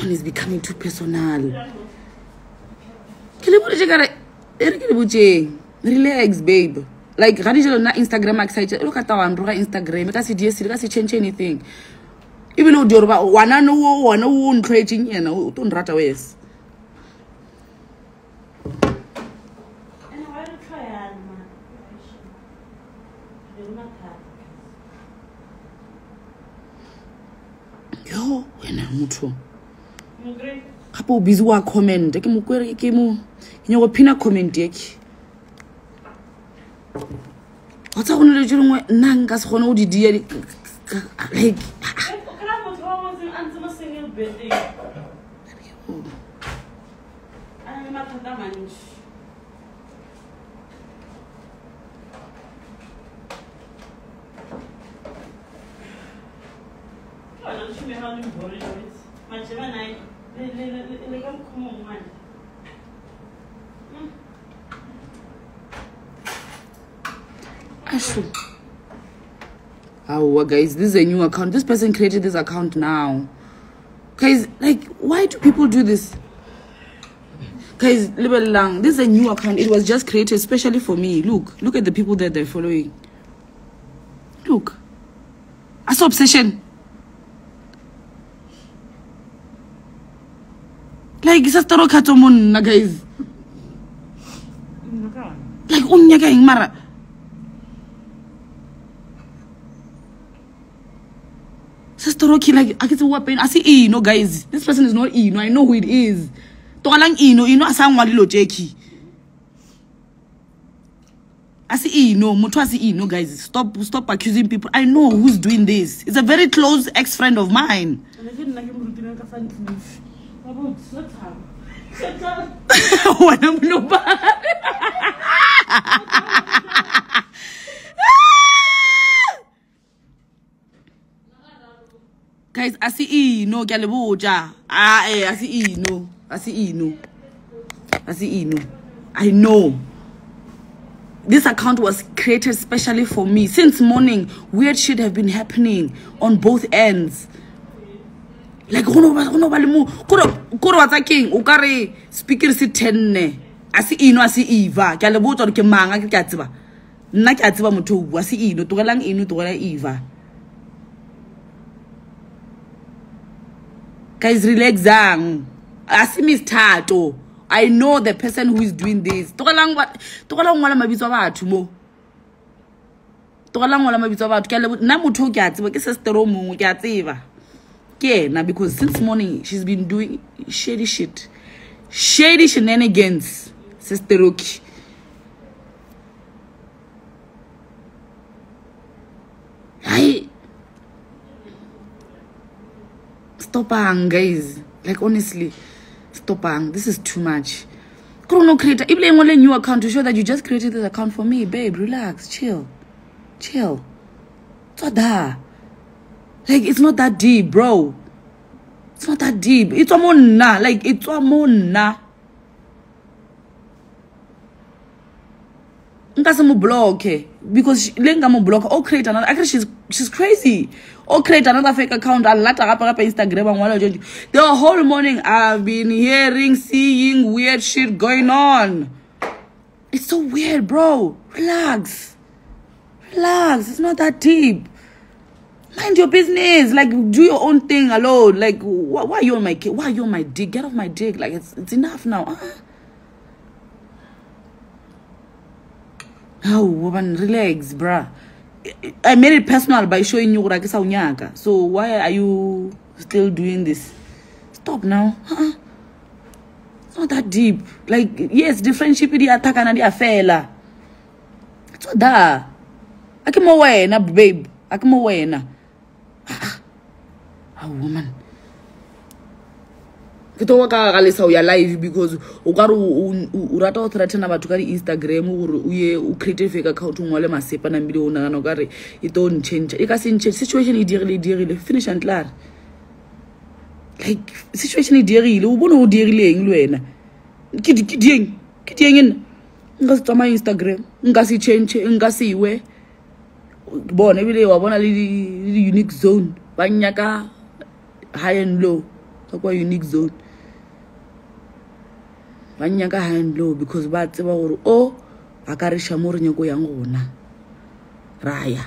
One is becoming too personal ke le boditse kare e re ke le botseng relax babe like ga di jalo nna instagram a ke sa e lo kata wa nroga instagram e ka se dsd ka se change anything ebile o di gore ba wanane o wana o o ntlhoetseng yena o to nrata wes Ene wa re tla yana man. Re le mathata. yo wena motho gape o busy wa comment. Ke mokwere ke mo ke nyako phina comment eke go tsa go ne le tse dingwe nna nka se kgone go di dia like mathata mantši Olha, eu te me ralo em bolha, mas já vai na Mm. asho Awa, guys, this is a new account. This person created this account now. Guys, like, why do people do this? Guys, Libelang, this is a new account. It was just created especially for me. Look, look at the people that they're following. Look. That's obsession. Like, it's a staro katomon, guys. Like, um unyaka ing mara. sister rocky like a ke tsebe wa pain. A se eno guys. This person is not eno. I know who it is. Togalang eno eno a sa ngwa dilo jackie a se eno motho a se eno guys. Stop stop accusing people. I know who's doing this. It's a very close ex friend of mine wena monopane guys a se eno ke a le botja ae ah, eh, a se eno a se eno a se eno i know. This account was created specially for me. Since morning weird shit have been happening on both ends like go no ba le mo kore wa tsa keng? O ka re speaker se tenne. A se eno a se eva. Ke a le gore ke manga ke a tseba. Nna ke a tseba motho o bua se eno. Togelang eno togela eva. Guys relaxang a se miss thato. I know the person who is doing this. Togelang togelang ngwala mabitso a batho mo. Togelang ngwala mabitso a batho. Ke a lebo- nna motho o ke a tseba ke sestero mongwe ke a tseba ke ena because since morning she's been doing shady shit. Shady shenanigans sesteroki stop stopang guys. Like honestly stopang this is too much. Kore no creator ebile engwe le new account to show that you just created this account for me babe relax chill. Chill. Tswa da like it's not that deep bro. It's not that deep. It's tswa mo nna like it's tswa mo nna nka se because le nka mo blocka o create another actually she's she's crazy. O create another fake account a lata gape gape instagram a ngwala jonjo the whole morning i've been hearing seeing weird shit going on. It's so weird bro. Relax. Relax. It's not that deep mind your business. Like do your own thing alone. Like why, why are you on my why are you on my dick? Get off my dick. Like it's, it's enough now. How woman relax bruh. I- i made it personal by showing you gore a ke sa o nyaka so why are you still doing this? Stop now. Uh it's not that deep. Like yes the friendship di athakana di a fela it's not that. A ke mo wena babe. A ke mo wena a woman. Ke to ka galesa o ya live because o ka re o- rata go threatena batho ka di-instagram gore o ye o create fake account o ngwale masepa na mbile o nagana o ka re e to nchange e ka se nchange situation e diegile e diegile finish and clar like situation e diegile o bone o diegileng le wena? Ke di- ke dieng ke dieng nna nka se tsamaya instagram nka se change nka se iwe. Bona ebile wa bona le di- le di-unique zone. Ba nyaka high and low. Ka kwa unique zone. Ba nyaka high and low because ba tseba gore o a ka re ša mo re nyako yang gona raya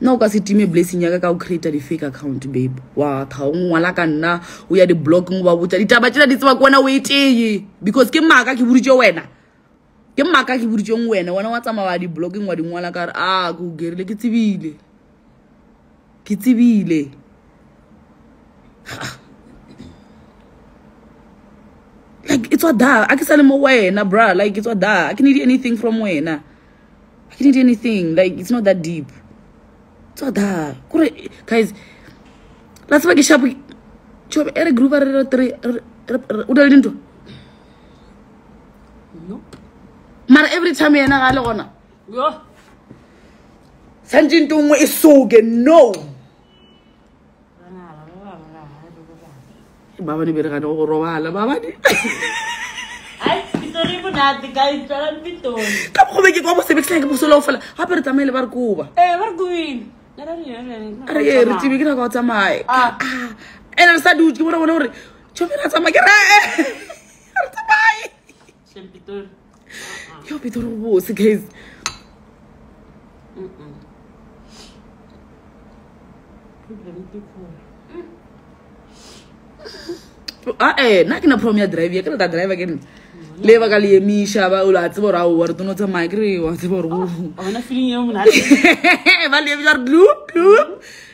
nna o ka se time blessing yaka ka o creata di-fake account babe. Wa tha o ngwala ka nna o ya di-blockng o ba botsa ditaba tsena di tseba ke wena o e teye. Because ke maaka ke boditse wena. Ke maaka ke boditseng wena. Wena wa tsamaya wa di-blockeng wa dingwala ka re a ke o gerile ke tsebile. Ke tsebile like it's what da can ke him away, wena bra like it's what da i can need anything from wena i can need anything. Like it's not that deep. It's what kore guys la tseba ke shapo chobe ere eh, group re re three dale dintho nope. Mara every time yena ga le gona. Yo. Santse nto is so soke no Baba ni Birkan ako rumala. Baba ni... Ay, sorry po natin. Kahit saan. Kamu ko magiging apa sa Eh, Ah. Yo. Si guys. Mm-mm. Ae nna ke na prom ya drive ya ke reta driver ke nna? Le baka le emiša ba la tseba gore ao wa re tono tsamaya ke re wa tseba gore a bona e monate. Ba le emisa re dlu dlu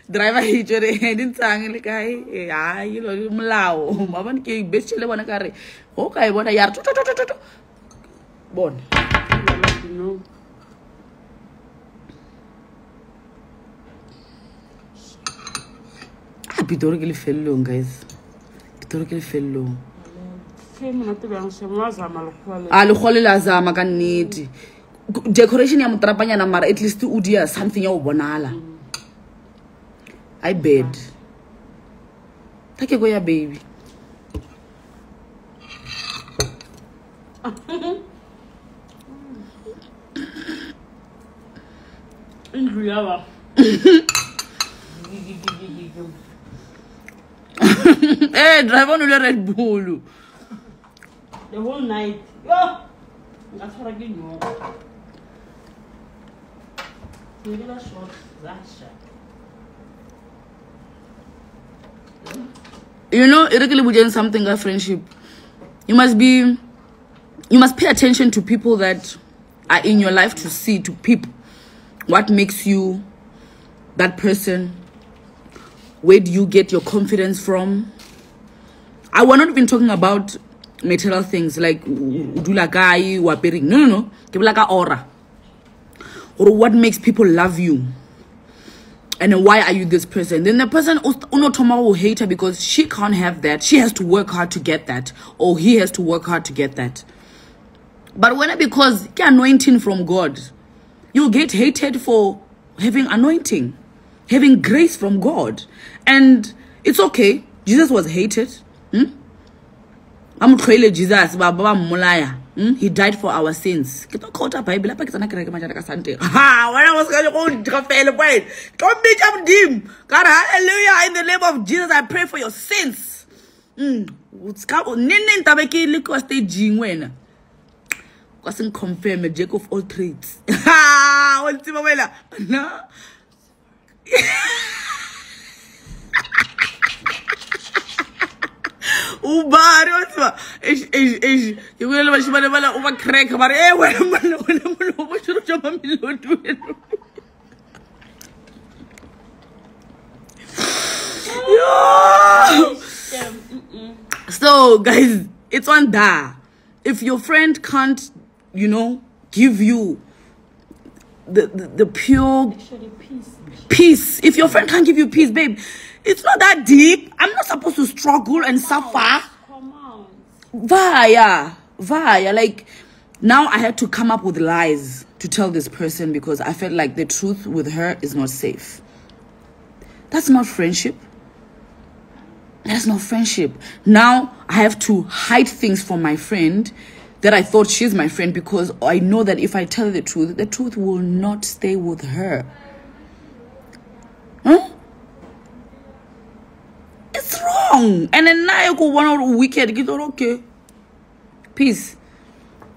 driver hitso re di ntshang le kae? Ai lo molao. Ma bone ke besitše le bone ka re go ka e bona ya re tototototo bona a pitoro ke lefelelong guys pitoro ke lefelelong Ke monate bjang se mo a legole le a zama ka nnete. Decoration ya motrapanyana mara at least o dia something ya go bonala. I bed ka ke ko ya baby. Indlu ya ba. e on o nole red bull The whole night. Yo! Nka tshwara ke nyoko. Short, Zasha. you know something ka friendship you must be you must pay attention to people that are in your life to see to peep what makes you that person where do you get your confidence from? I we're not even talking about material things like o dula kae o apereng no no no. Ke bola ka aura. Or what makes people love you? And why are you this person? Then the person uno thoma will hate her because she can't have that. She has to work hard to get that. Or he has to work hard to get that. But when because anointing from god you get hated for having anointing having grace from god. And it's okay. Jesus was hated. Mo tlhoile jesus ba ba ba mmolaya hmm? he died for our sins. O hallelujah in the name of jesus i pray for your sins. Mm ska nene ntabe confirm all trades. Ha o ntsima wena na ubari watsiva ke kuele bašimane bala o ba crack bare e wena mona wena mona o bošoro tša mamelodi wena! So, guys, it's on that. If your friend can't, you know, give you the, the, pure peace. peace, if your friend can't give you peace, babe, it's not that deep. I'm not supposed to struggle and suffer. Come. Vaya, vaya. Like, now I had to come up with lies to tell this person because I felt like the truth with her is not safe. That's not friendship. That's not friendship. Now I have to hide things from my friend that I thought she's my friend because I know that if I tell her the truth, the truth will not stay with her. Huh? It's wrong. And then now you go one or wicked, get all okay. Peace.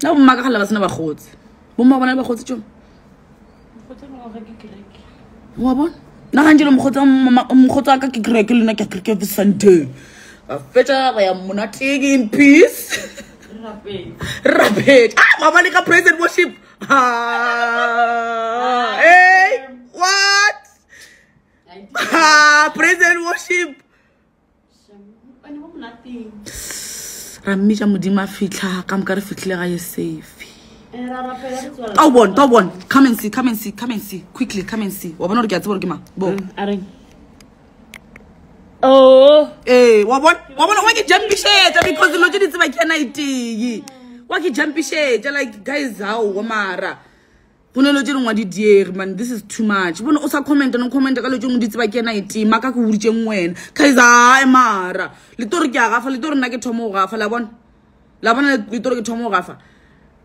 Now we make a ba bagotsi. Bo mma bona le bagotsi tjong. Nkgotse ngwaga ke kereke. wa bona nna ga njele mokgotsi aka ke kereke le nna ke kereke sunday fetsa ga ya monateng in peace Rapeng. rapet. Ah mabane ka praise and worship. Ah, hey what? Ah, praise and worship. Bane ba monateng. ra mmitša modimo a fitlha ka moka re fitlhile ga ye safe. Eh, ra rapela re tswela- tao bone bone come and see come and see come and see. Quickly come and see. Wa bona gore ke a tseba gore ke mang? Bo. A? Oh. Ee wa bona wa bona wa ke jumpišetša because dilo tse di tseba ke nighting. Wa ke jumpišetša like guys aowa mara. Go ne lo tse dingwe wa di diege man this is too much. Bone o sa commenta no commenta ka lo tse ngwe di tseba ke nighting maka ke boditseng wena. Guys ae mara. Le tore ke a gafa le tore nna ke thomo go gafa la bona la bona le tore ke thomo go gafa.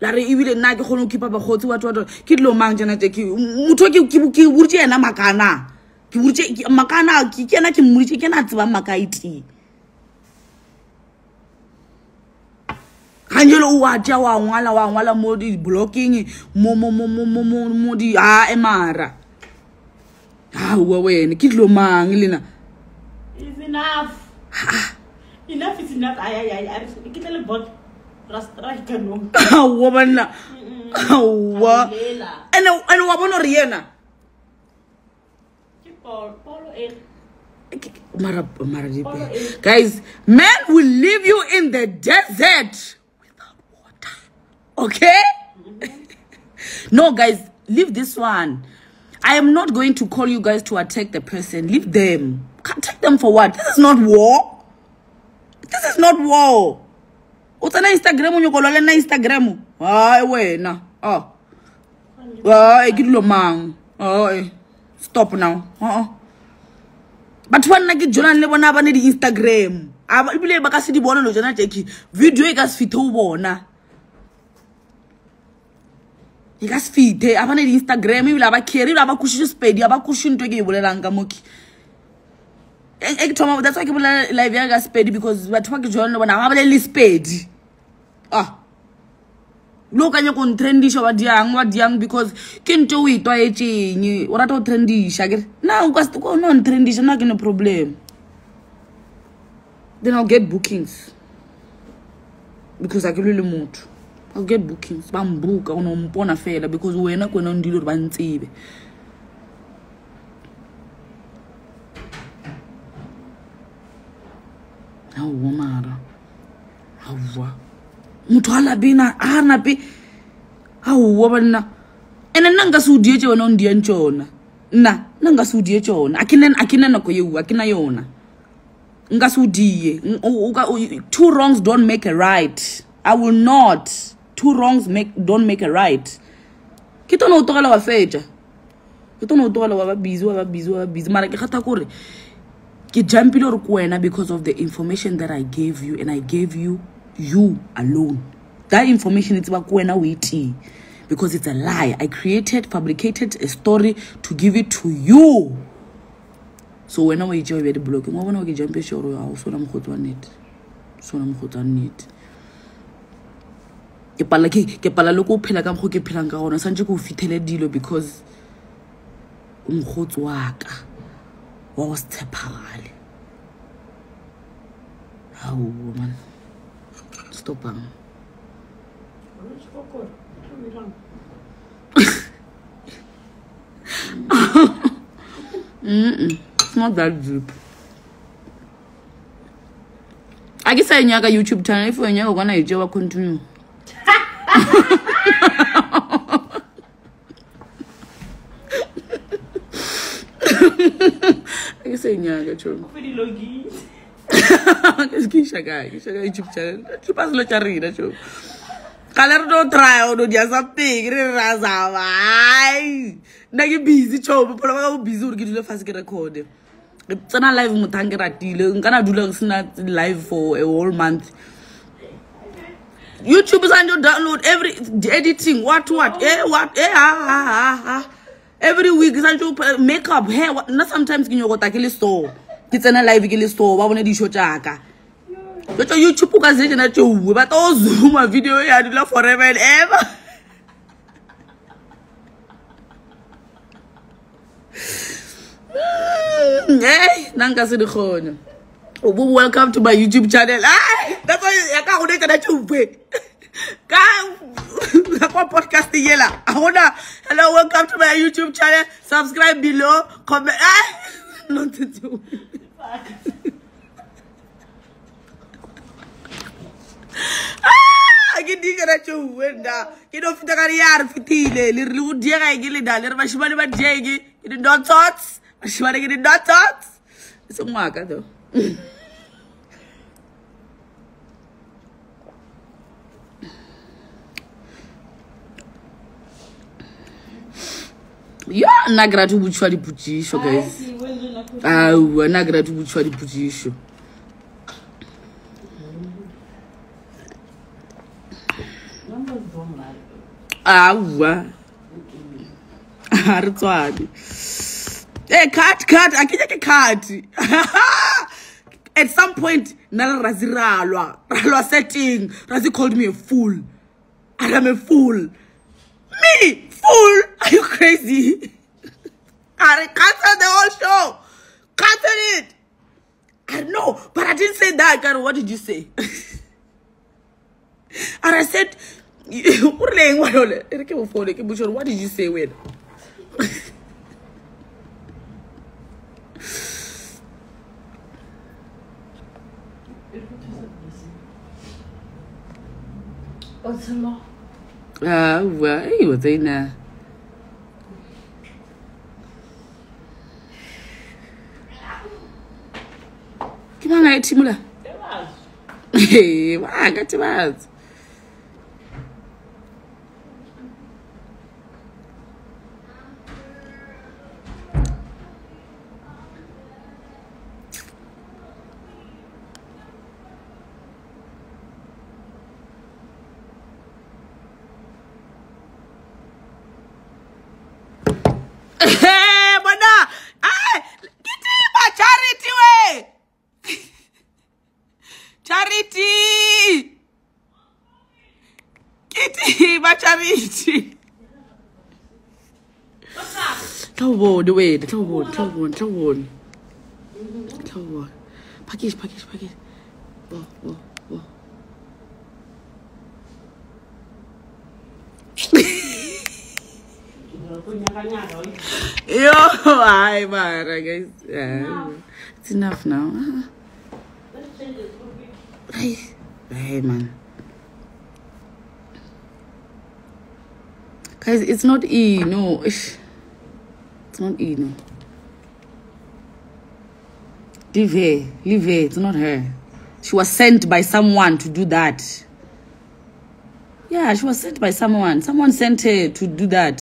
La re ebile nna ke kgone go keepa bagotsi wato ke dilo mang jana te ke motho ke boditse ena makana ke uritse makana ke kena ke mmoritse ke na tsebang maka eteng ganjelo o a tea wa ngwala wa ngwala mo di-blocking mo di ae mara aowa wena ke dilo mang lena? Aowa banna aowa ande wa bona gore yena? Paul- Paulo ere. Mara, Mara Guys, men will leave you in the desert without water. Okay? no, guys, leave this one. I am not going to call you guys to attack the person. Leave them. Attack them for what? This is not war. This is not war. o tsena instagram lwa le nna instagram ai wena ah. oh. ai ke dilo mang ai stop now. Uh-uh. batho ba nna ke jonang le bona ba ne di-instagram. A ebile ba ka se di bona lo jona jacki video e ka se fithe o bona. E ka se fithe a ba ne di-instagram ebile a ba care ebile a ba kušitše sepedi a ba kuše nto e ke e bolelang ka moki e e ke thoma that's why ke bolela live ya ka sepedi because batho ba ke jona le bona ga ba bolele sepedi ah lo ka nyako ntrendisha wa diang wa diang because ke nto o e tlwaetseng. O rata go trendisha kere na o ka se ko no ntrendisha na ke no problem. Then i'll get bookings. Because ke lwe le motho. I'll get bookings. Ba mbuka o no mpona fela because wena ke wena o ndile gore ba ntsebe. Aowa mara aowa motho a lapena a nape aowa banna ande nna. Nka se o die tsona o ndiang tsona nna nna nka se o die tsona a na nako eo a ke na yona. Nka se o die. Two wrongs don't make a right. I will not. Two wrongs make, don't make a right. Ke tona o tlogela wa fetša. Ke tona o tlogela wa ba busy wa ba wa ba mara ke kgatha kore ke jumpile gore ke wena because of the information that i gave you and i gave you you alone. That information it's about o e tee because it's a lie. I created fabricated a story to give it to you. So wena wa itse wa bja di-blocking wa bona wa ke jumpese gore ao sona mogotsi wa nnete. Sona mogotsi wa nnete. Ke pala ke pala le ko o phela ka mokgo ke phelang ka gona santse ke o fithele dilo because o mogotsi wa ka wa go se tshepagale ao man Stopam. Mm-mm. It's not that deep. I Akisa yenye aka YouTube channel ifu yenye kwa na ijewa continue. Akisa yenye aka chum. Kufiri logi. Ke ishaka ke ishaka youtube channel tlupa selo tša rena tšhomo gale re no try ono dia something re ra zaba ai nna ke busy tšhomo pholo baka bo busy gore ke dule fase ke recorde. Ke tsena live motho ang ke ratile nkana dula ke sena live for a whole month. Youtube sanje download every editing what what eh what eh ha ha ha ha. Every week sanje makeup hair what- nna sometimes ke nyokota ke le store ke tsena live ke le store ba bone dišo tšaka jotso youtube ka se jena tšoue ba tlo zooma video ya dula forever and ever. Hey nna nka se di kgone. O bo welcome to my youtube channel. That's why ya ka gone tsena tšoupe ka ka kwa podcasting yela a gona hello welcome to my youtube channel. Subscribe below comment. Ai, nonsense. Ah, ke dikana tšoue nna. Ke no fita ka re ya re fetile. Le re le go diega ke le na le re bašimane ba diege ke di-notots bašimane ke di-notots e seng ngwaka though yo nna ke rate botsiwa dipotšišo Ai, guys. Aua nna ke rate botsiwa don't aua a re tswane e eh, cut cut. A ke ke cut. At some point nna le rasi ra lwa. Setting. Rasi called me a fool. And i'm a fool. Me fool! Are you crazy? I cancelled the whole show! Cancel it! I know, but I didn't say that again. What did you say? and I said, what did you say, when?" What's the law? hauwa aiwa tsaina ke bangaetimula vaka tivazi O bone, tla o bone, tla o bone. Tla o bone. Package, package, package. Bo, bo, bo. Yo, hi, Mara, guys. Yeah. It's enough now. Hey, hey, man. Guys, it's not E, no. It's not E, no. Leave her. Leave her. It's not her. She was sent by someone to do that. Yeah, she was sent by someone. Someone sent her to do that.